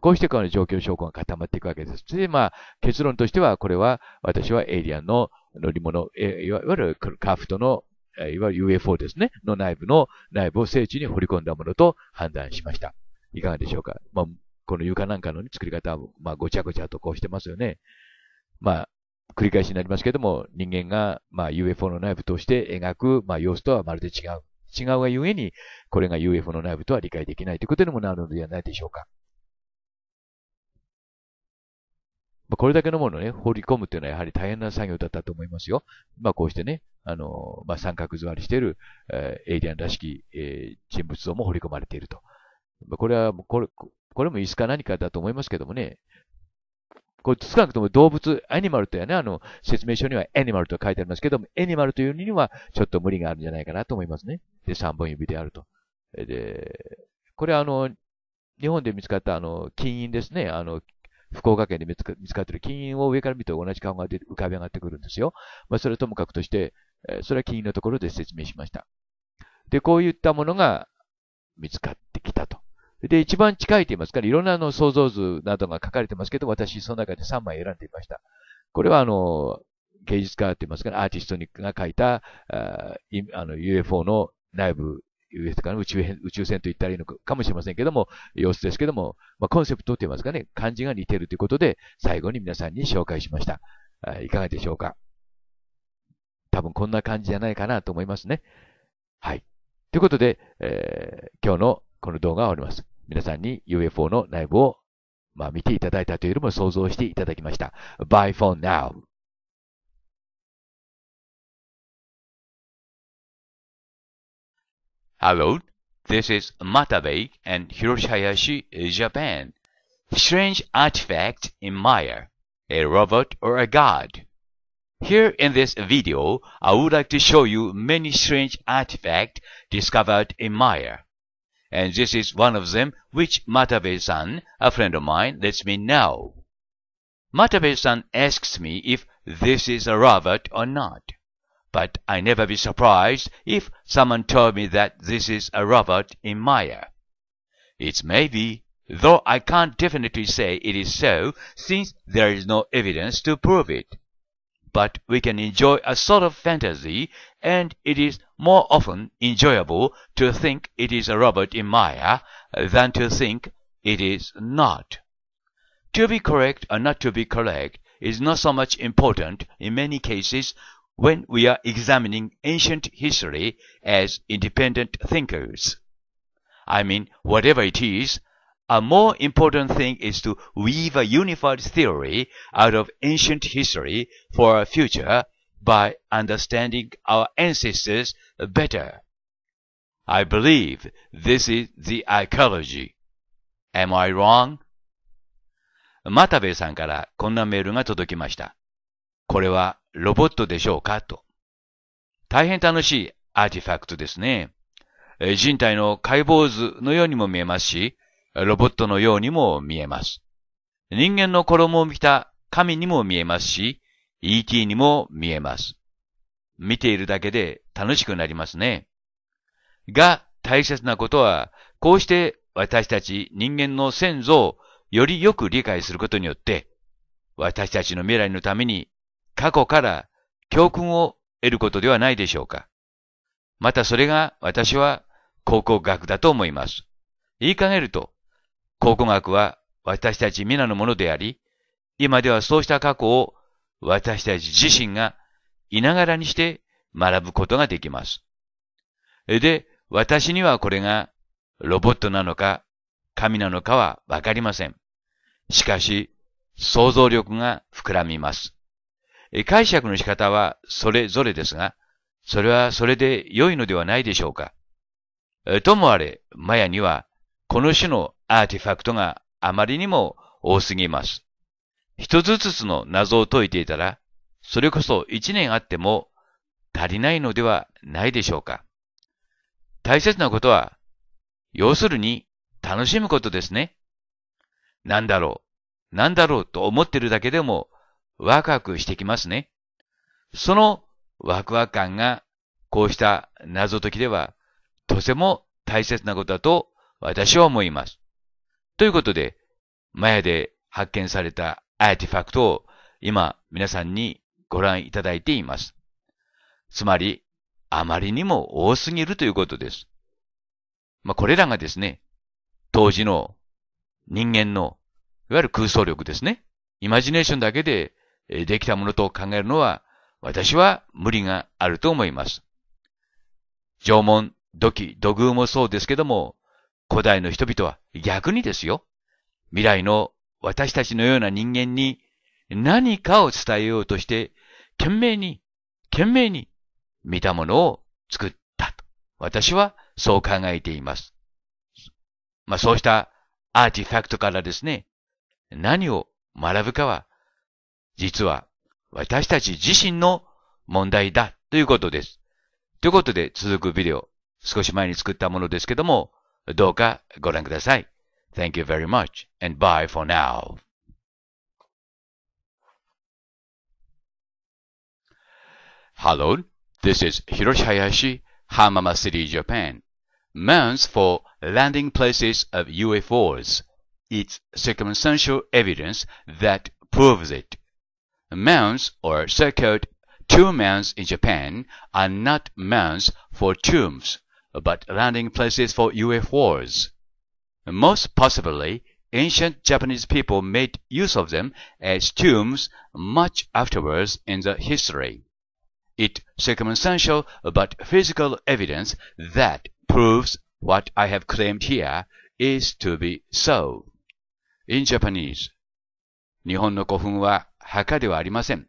こうしてこの状況証拠が固まっていくわけです。で、まあ、結論としては、これは、私はエイリアンの乗り物、いわゆるカーフトの、いわゆる UFO ですね、の内部の、内部を聖地に掘り込んだものと判断しました。いかがでしょうか。まあ、この床なんかの、作り方は、まあ、ごちゃごちゃとこうしてますよね。まあ、繰り返しになりますけども、人間が、まあ、UFO の内部として描く、まあ、様子とはまるで違う。違うがゆえに、これが UFO の内部とは理解できないということにもなるのではないでしょうか。まあ、これだけのものをね、放り込むっていうのはやはり大変な作業だったと思いますよ。まあ、こうしてね、あの、まあ、三角座りしている、えー、エイリアンらしき、えー、人物像も掘り込まれていると。まあ、これは、これ、これも椅子か何かだと思いますけどもね、これ少なくとも動物、アニマルというね、あの、説明書にはアニマルと書いてありますけども、アニマルというにはちょっと無理があるんじゃないかなと思いますね。で、三本指であると。で、これはあの、日本で見つかったあの、金印ですね。あの、福岡県で見つかっている金印を上から見ると同じ顔が浮かび上がってくるんですよ。まあ、それともかくとして、それは金印のところで説明しました。で、こういったものが見つかってきたと。で、一番近いと言いますから、いろんなあの想像図などが書かれてますけど、私その中で3枚選んでいました。これはあの、芸術家って言いますか、アーティストが書いたああの UFO の内部、UFO か宇宙宇宙船と言ったらいいのかもしれませんけども、様子ですけども、まあ、コンセプトって言いますかね、漢字が似てるということで、最後に皆さんに紹介しました。あいかがでしょうか多分こんな感じじゃないかなと思いますね。はい。ということで、えー、今日のこの動画は終わります。皆さんに UFO の内部を、まあ、見ていただいたというよりも想像していただきました。Bye for now. Hello, this is Matabe and Hiroshayashi, Japan. Strange artifact in Maya, a robot or a god. Here in this video, I would like to show you many strange artifacts discovered in Maya. and this is one of them which Matabe-san, a friend of mine, lets me know. Matabe-san asks me if this is a robot or not, but I never be surprised if someone told me that this is a robot in Maya. It may be, though I can't definitely say it is so since there is no evidence to prove it but we can enjoy a sort of fantasy, and it is more often enjoyable to think it is a robot in Maya than to think it is not. To be correct or not to be correct is not so much important in many cases when we are examining ancient history as independent thinkers. I mean, whatever it is, a more important thing is to weave a unified theory out of ancient history for our future by understanding our ancestors better. I believe this is the archaeology. Am I wrong? マタベさんからこんなメールが届きました。これはロボットでしょうかと。大変楽しいアーティファクトですね。人体の解剖図のようにも見えますし、ロボットのようにも見えます。人間の衣を見た神にも見えますし、ET にも見えます。見ているだけで楽しくなりますね。が、大切なことは、こうして私たち人間の先祖をよりよく理解することによって、私たちの未来のために過去から教訓を得ることではないでしょうか。またそれが私は考古学だと思います。言いかねると、考古学は私たち皆のものであり、今ではそうした過去を私たち自身がいながらにして学ぶことができます。で、私にはこれがロボットなのか神なのかはわかりません。しかし、想像力が膨らみます。解釈の仕方はそれぞれですが、それはそれで良いのではないでしょうか。ともあれ、マヤには、この種のアーティファクトがあまりにも多すぎます。一つずつの謎を解いていたら、それこそ一年あっても足りないのではないでしょうか。大切なことは、要するに楽しむことですね。なんだろう、なんだろうと思ってるだけでもワクワクしてきますね。そのワクワク感がこうした謎解きではとても大切なことだと私は思います。ということで、マヤで発見されたアーティファクトを今皆さんにご覧いただいています。つまり、あまりにも多すぎるということです。まあ、これらがですね、当時の人間の、いわゆる空想力ですね。イマジネーションだけでできたものと考えるのは、私は無理があると思います。縄文、土器、土偶もそうですけども、古代の人々は逆にですよ。未来の私たちのような人間に何かを伝えようとして、懸命に、懸命に見たものを作ったと。私はそう考えています。まあそうしたアーティファクトからですね、何を学ぶかは、実は私たち自身の問題だということです。ということで続くビデオ、少し前に作ったものですけども、Doka, Goran Kudasai. Thank you very much and bye for now. Hello, this is Hiroshi Hayashi, Hamama City, Japan. Mounts for landing places of UFOs. It's circumstantial evidence that proves it. Mounts or so-called tomb mounds in Japan are not mounds for tombs but landing places for UFOs. Most possibly, ancient Japanese people made use of them as tombs much afterwards in the history. It circumstantial but physical evidence that proves what I have claimed here is to be so. In Japanese, 日本の古墳は墓ではありません。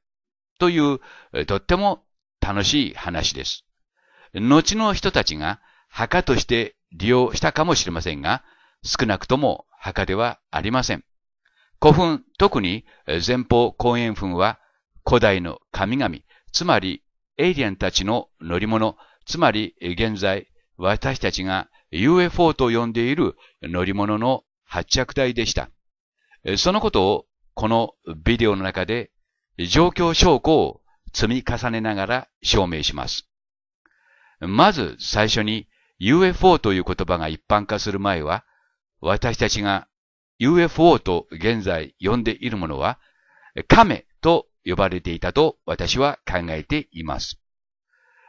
という、とっても楽しい話です。後の人たちが 墓として利用したかもしれませんが、少なくとも墓ではありません。古墳、特に前方後円墳は古代の神々、つまりエイリアンたちの乗り物、つまり現在私たちが UFO と呼んでいる乗り物の発着台でした。そのことをこのビデオの中で状況証拠を積み重ねながら証明します。まず最初に UFO という言葉が一般化する前は、私たちが UFO と現在呼んでいるものは、亀と呼ばれていたと私は考えています。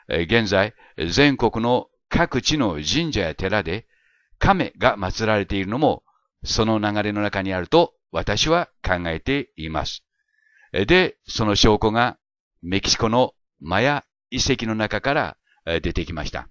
現在、全国の各地の神社や寺で亀が祀られているのも、その流れの中にあると私は考えています。で、その証拠がメキシコのマヤ遺跡の中から出てきました。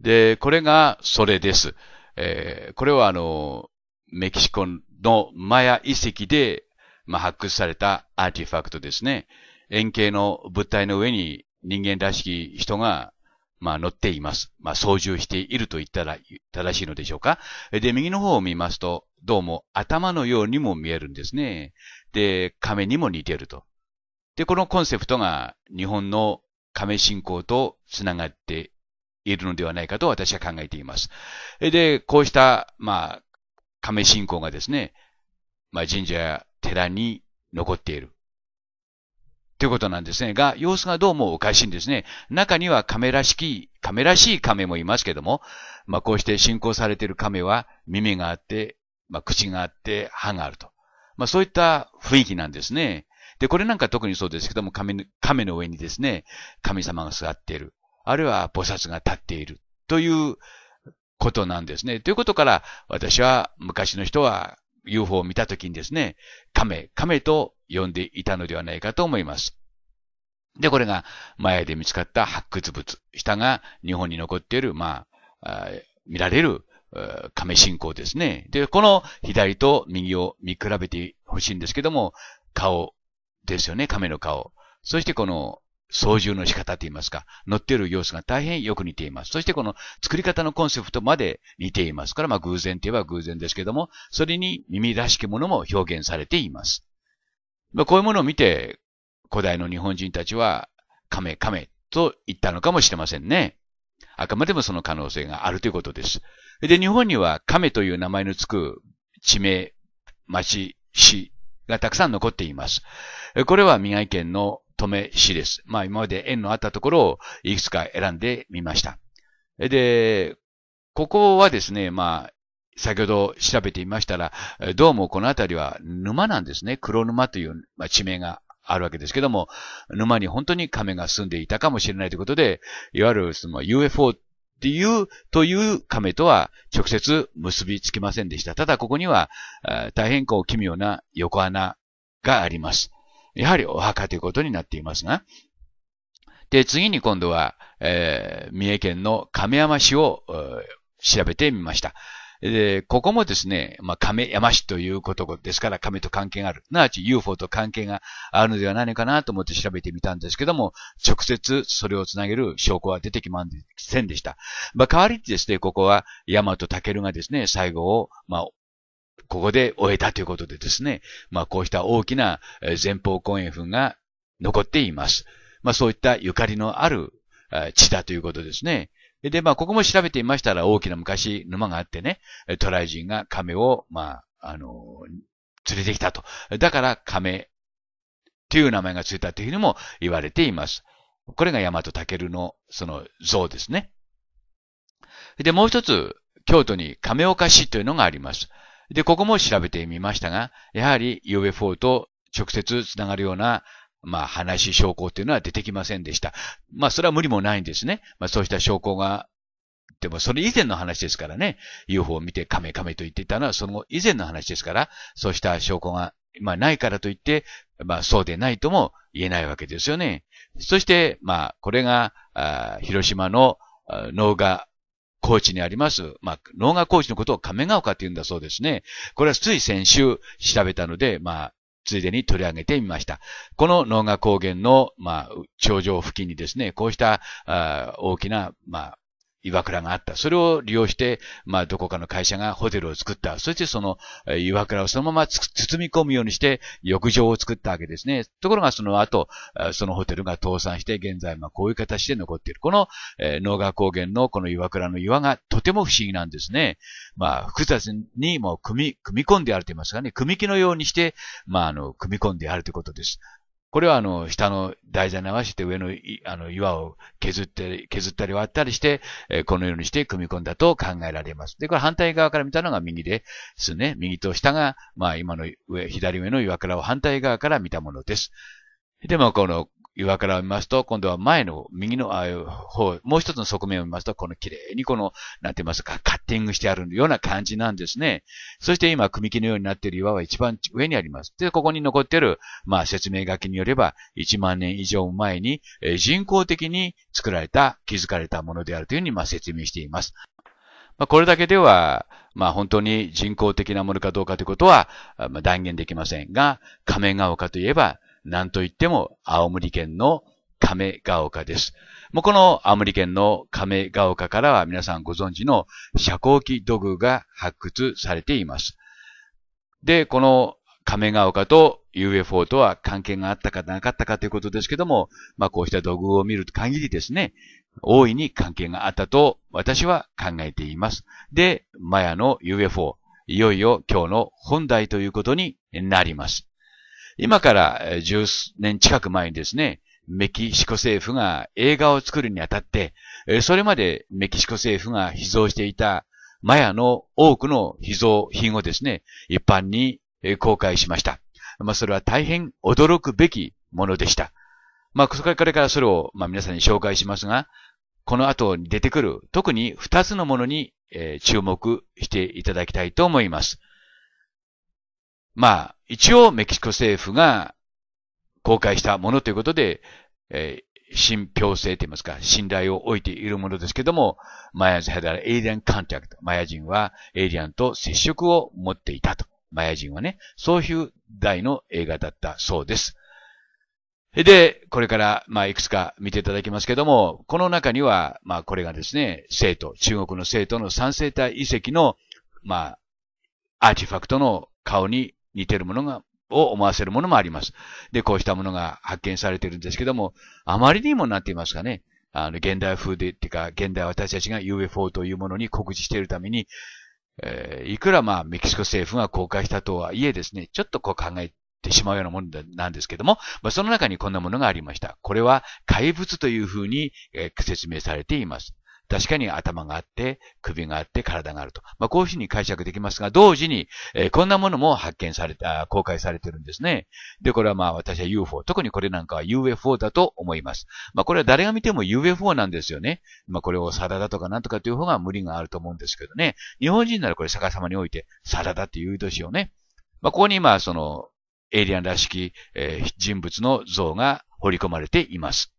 で、これがそれです。えー、これはあの、メキシコのマヤ遺跡で、まあ、発掘されたアーティファクトですね。円形の物体の上に人間らしき人が、まあ、乗っています。まあ、操縦していると言ったら正しいのでしょうか。で、右の方を見ますと、どうも頭のようにも見えるんですね。で、亀にも似てると。で、このコンセプトが日本の亀信仰とつながっているのではないかと私は考えています。で、こうした、まあ、亀信仰がですね、まあ、神社や寺に残っている。ということなんですね。が、様子がどうもおかしいんですね。中には亀らしき、亀らしい亀もいますけども、まあ、こうして信仰されている亀は耳があって、まあ、口があって、歯があると。まあ、そういった雰囲気なんですね。で、これなんか特にそうですけども、亀亀の上にですね、神様が座っている。あるいは菩薩が立っている。ということなんですね。ということから、私は昔の人は UFO を見たときにですね、亀、亀と呼んでいたのではないかと思います。で、これが、前で見つかった発掘物。下が日本に残っている、まあ、見られる亀信仰ですね。で、この左と右を見比べてほしいんですけども、顔ですよね、亀の顔。そしてこの操縦の仕方といいますか、乗っている様子が大変よく似ています。そしてこの作り方のコンセプトまで似ていますから、まあ偶然といえば偶然ですけども、それに耳らしきものも表現されています。まあ、こういうものを見て、古代の日本人たちは、亀、亀と言ったのかもしれませんね。あくまでもその可能性があるということです。で、日本には亀という名前のつく地名、町、市がたくさん残っています。これは宮城県の登米市です。まあ今まで縁のあったところをいくつか選んでみました。で、ここはですね、まあ、先ほど調べてみましたら、どうもこの辺りは沼なんですね。黒沼という、地名があるわけですけども、沼に本当に亀が住んでいたかもしれないということで、いわゆるその UFO っていう、という亀とは直接結びつきませんでした。ただここには大変こう奇妙な横穴があります。やはりお墓ということになっていますが、で、次に今度は、えー、三重県の亀山市を調べてみました。で、ここもですね、まあ、亀山市ということですから、亀と関係がある。なわち UFO と関係があるのではないかなと思って調べてみたんですけども、直接それをつなげる証拠は出てきませんでした。まあ、代わりにですね、ここは大和武がですね、最後を、まあ、ここで終えたということでですね、まあこうした大きな前方後円墳が残っています。まあそういったゆかりのある地だということですね。で、まあここも調べてみましたら大きな昔沼があってね、渡来人が亀を、まあ、あの、連れてきたと。だから亀という名前がついたというふうにも言われています。これが大和武のその像ですね。で、もう一つ、京都に亀岡市というのがあります。で、ここも調べてみましたが、やはり UFO と直接つながるような、まあ話、証拠っていうのは出てきませんでした。まあそれは無理もないんですね。まあそうした証拠が、でもそれ以前の話ですからね。UFO を見てカメカメと言っていたのはその以前の話ですから、そうした証拠が、まあないからといって、まあそうでないとも言えないわけですよね。そして、まあこれが、あ広島の脳が高知にあります、まあ、農学高知のことを亀ヶ丘って言うんだそうですね。これはつい先週調べたので、まあ、ついでに取り上げてみました。この農河高原の、まあ、頂上付近にですね、こうしたあ大きな、まあ、岩倉があった。それを利用して、まあ、どこかの会社がホテルを作った。そしてその岩倉をそのまま包み込むようにして、浴場を作ったわけですね。ところがその後、そのホテルが倒産して、現在、まあ、こういう形で残っている。この、えー、農川高原のこの岩倉の岩がとても不思議なんですね。まあ、複雑にも組み、組み込んであると言いますかね、組み木のようにして、まあ、あの、組み込んであるということです。これはあの、下の台座流して上のあの岩を削って、削ったり割ったりして、えこのようにして組み込んだと考えられます。で、これ反対側から見たのが右ですね。右と下が、まあ今の上、左上の岩倉を反対側から見たものです。でもこの岩から見ますと、今度は前の右の方、もう一つの側面を見ますと、この綺麗にこの、なんて言いますか、カッティングしてあるような感じなんですね。そして今、組木のようになっている岩は一番上にあります。で、ここに残っている、まあ説明書きによれば、1万年以上前に、人工的に作られた、築かれたものであるというふうに、まあ説明しています。まあ、これだけでは、まあ本当に人工的なものかどうかということは、まあ、断言できませんが、亀ヶ丘といえば、なんといっても青森県の亀ヶ丘です。もうこの青森県の亀ヶ丘からは皆さんご存知の遮光器土偶が発掘されています。で、この亀ヶ丘と UFO とは関係があったかなかったかということですけども、まあこうした土偶を見る限りですね、大いに関係があったと私は考えています。で、マヤの UFO、いよいよ今日の本題ということになります。今から10年近く前にですね、メキシコ政府が映画を作るにあたって、それまでメキシコ政府が秘蔵していたマヤの多くの秘蔵品をですね、一般に公開しました。まあ、それは大変驚くべきものでした。まあ、これからそれを、まあ、皆さんに紹介しますが、この後に出てくる、特に二つのものに、注目していただきたいと思います。まあ、一応メキシコ政府が公開したものということで、えー、信憑性といいますか、信頼を置いているものですけども、マヤズヘダラエイリアンカンタクト。マヤ人はエイリアンと接触を持っていたと。マヤ人はね、そういう題の映画だったそうです。で、これから、まあ、いくつか見ていただきますけども、この中には、まあ、これがですね、生徒、中国の生徒の三生体遺跡の、まあ、アーティファクトの顔に似てるものが、を思わせるものもあります。で、こうしたものが発見されてるんですけども、あまりにもなっていますかね、あの、現代風で、っていうか、現代私たちが UFO というものに告知しているために、えー、いくらまあ、メキシコ政府が公開したとはいえですね、ちょっとこう考えてしまうようなものなんですけども、まあ、その中にこんなものがありました。これは怪物というふうに、えー、説明されています。確かに頭があって、首があって、体があると。まあ、こういうふうに解釈できますが、同時に、えー、こんなものも発見された、公開されてるんですね。で、これはまあ私は UFO、特にこれなんかは UFO だと思います。まあ、これは誰が見ても UFO なんですよね。まあ、これをサラダとかなんとかという方が無理があると思うんですけどね。日本人ならこれ逆さまにおいて、サラダって言う年をね。まあ、ここにまあ、その、エイリアンらしき、えー、人物の像が彫り込まれています。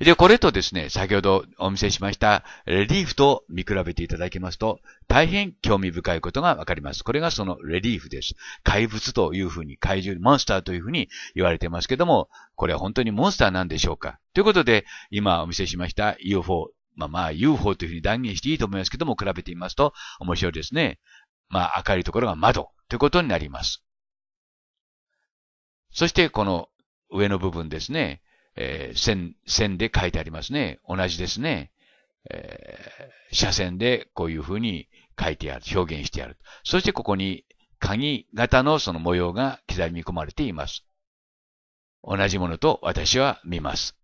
で、これとですね、先ほどお見せしましたレリーフと見比べていただきますと、大変興味深いことがわかります。これがそのレリーフです。怪物というふうに、怪獣、モンスターというふうに言われてますけども、これは本当にモンスターなんでしょうかということで、今お見せしました UFO、まあまあ UFO というふうに断言していいと思いますけども、比べてみますと面白いですね。まあ明るいところが窓ということになります。そしてこの上の部分ですね。えー、線、線で書いてありますね。同じですね。えー、斜線でこういう風に書いてある、表現してある。そしてここに鍵型のその模様が刻み込まれています。同じものと私は見ます。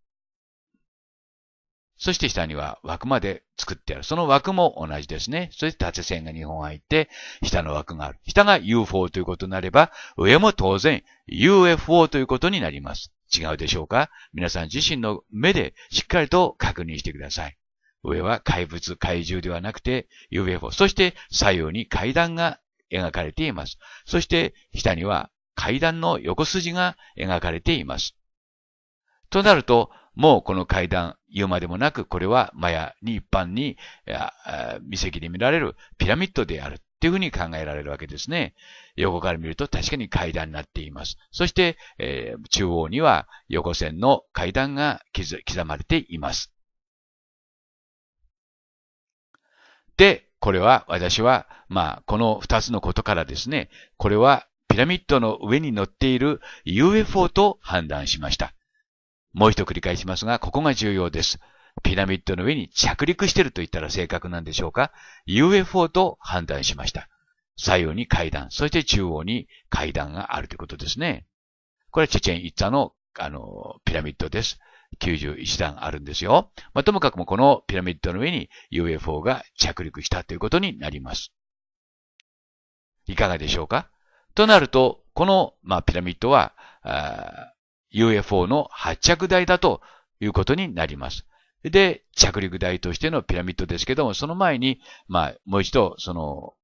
そして下には枠まで作ってある。その枠も同じですね。そして縦線が2本入って、下の枠がある。下が UFO ということになれば、上も当然 UFO ということになります。違うでしょうか？皆さん自身の目でしっかりと確認してください。上は怪物、怪獣ではなくて UFO。そして左右に階段が描かれています。そして下には階段の横筋が描かれています。となると、もうこの階段、言うまでもなく、これはマヤに一般に、遺跡で見られるピラミッドである。っていうふうに考えられるわけですね。横から見ると確かに階段になっています。そして、えー、中央には横線の階段が刻まれています。で、これは私は、まあ、この二つのことからですね、これはピラミッドの上に乗っている UFO と判断しました。もう一度繰り返しますが、ここが重要です。ピラミッドの上に着陸してると言ったら正確なんでしょうか ?UFO と判断しました。左右に階段、そして中央に階段があるということですね。これはチェチェンイッツァの、あの、ピラミッドです。91段あるんですよ。まあ、ともかくもこのピラミッドの上に UFO が着陸したということになります。いかがでしょうか？となると、この、まあ、ピラミッドは、UFO の発着台だということになります。で、着陸台としてのピラミッドですけども、その前に、まあ、もう一度、その、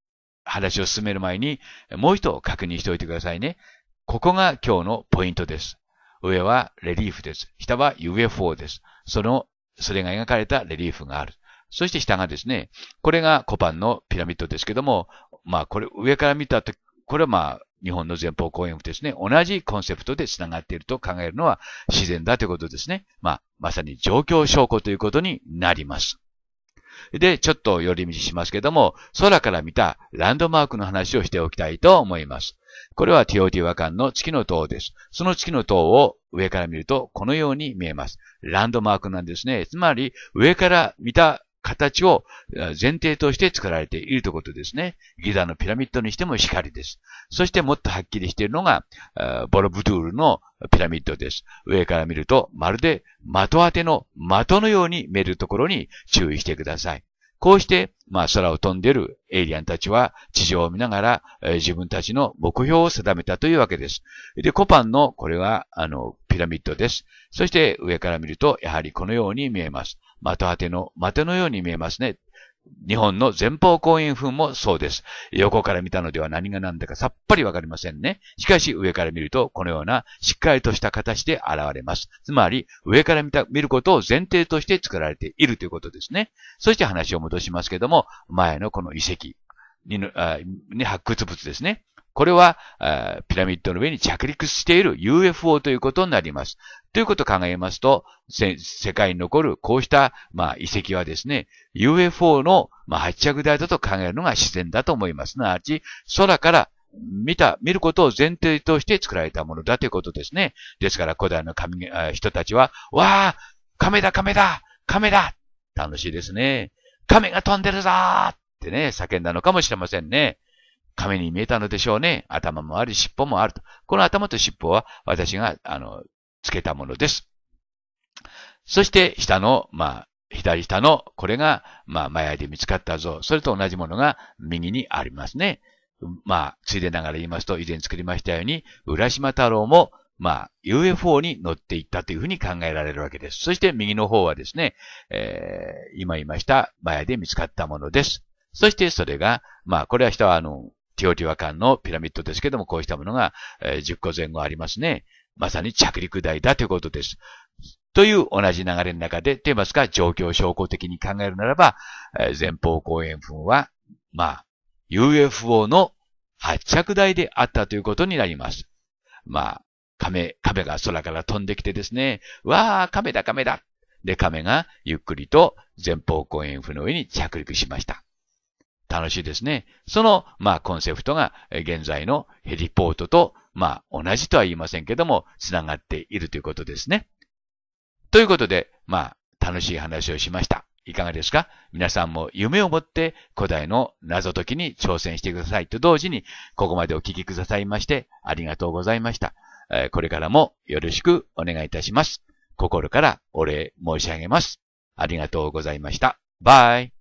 話を進める前に、もう一度確認しておいてくださいね。ここが今日のポイントです。上はレリーフです。下は UFO です。その、それが描かれたレリーフがある。そして下がですね、これがコパンのピラミッドですけども、まあこれ上から見たとこれはまあ日本の前方後円墳ですね、同じコンセプトで繋がっていると考えるのは自然だということですね。まあ、まさに状況証拠ということになります。で、ちょっと寄り道しますけども、空から見たランドマークの話をしておきたいと思います。これはティオティワカンの月の塔です。その月の塔を上から見るとこのように見えます。ランドマークなんですね。つまり上から見た形を前提として作られているということですね。ギザのピラミッドにしても光です。そしてもっとはっきりしているのが、ボロブドゥールのピラミッドです。上から見ると、まるで的当ての的のように見えるところに注意してください。こうして、まあ、空を飛んでいるエイリアンたちは地上を見ながら、えー、自分たちの目標を定めたというわけです。で、コパンの、これは、あの、ピラミッドです。そして上から見ると、やはりこのように見えます。的当ての的のように見えますね。日本の前方後円墳もそうです。横から見たのでは何が何だかさっぱりわかりませんね。しかし上から見るとこのようなしっかりとした形で現れます。つまり上から見た見ることを前提として作られているということですね。そして話を戻しますけども、前のこの遺跡にに発掘物ですね。これは、ピラミッドの上に着陸している UFO ということになります。ということを考えますと、世界に残るこうした、まあ、遺跡はですね、UFO の、まあ、発着台だと考えるのが自然だと思います。すなわち、空から見た、見ることを前提として作られたものだということですね。ですから古代の神人たちは、わあ亀だ亀だ亀だ楽しいですね。亀が飛んでるぞってね、叫んだのかもしれませんね。亀に見えたのでしょうね。頭もあり、尻尾もあると。この頭と尻尾は私が、あの、つけたものです。そして、下の、まあ、左下の、これが、まあ、マヤで見つかった像。それと同じものが右にありますね。まあ、ついでながら言いますと、以前作りましたように、浦島太郎も、まあ、UFO に乗っていったというふうに考えられるわけです。そして右の方はですね、えー、今言いましたマヤで見つかったものです。そしてそれが、まあ、これは人はあの、ティオティワカンのピラミッドですけども、こうしたものが、え、10個前後ありますね。まさに着陸台だということです。という同じ流れの中で、と言いますか、状況証拠的に考えるならば、え、前方後円墳は、まあ、UFO の発着台であったということになります。まあ、亀、亀が空から飛んできてですね、わあ、亀だ亀だ。で、亀がゆっくりと前方後円墳の上に着陸しました。楽しいですね。その、まあ、コンセプトが、現在のヘリポートと、まあ、同じとは言いませんけども、つながっているということですね。ということで、まあ、楽しい話をしました。いかがですか？皆さんも夢を持って古代の謎解きに挑戦してくださいと同時に、ここまでお聞きくださいまして、ありがとうございました。これからもよろしくお願いいたします。心からお礼申し上げます。ありがとうございました。バイ。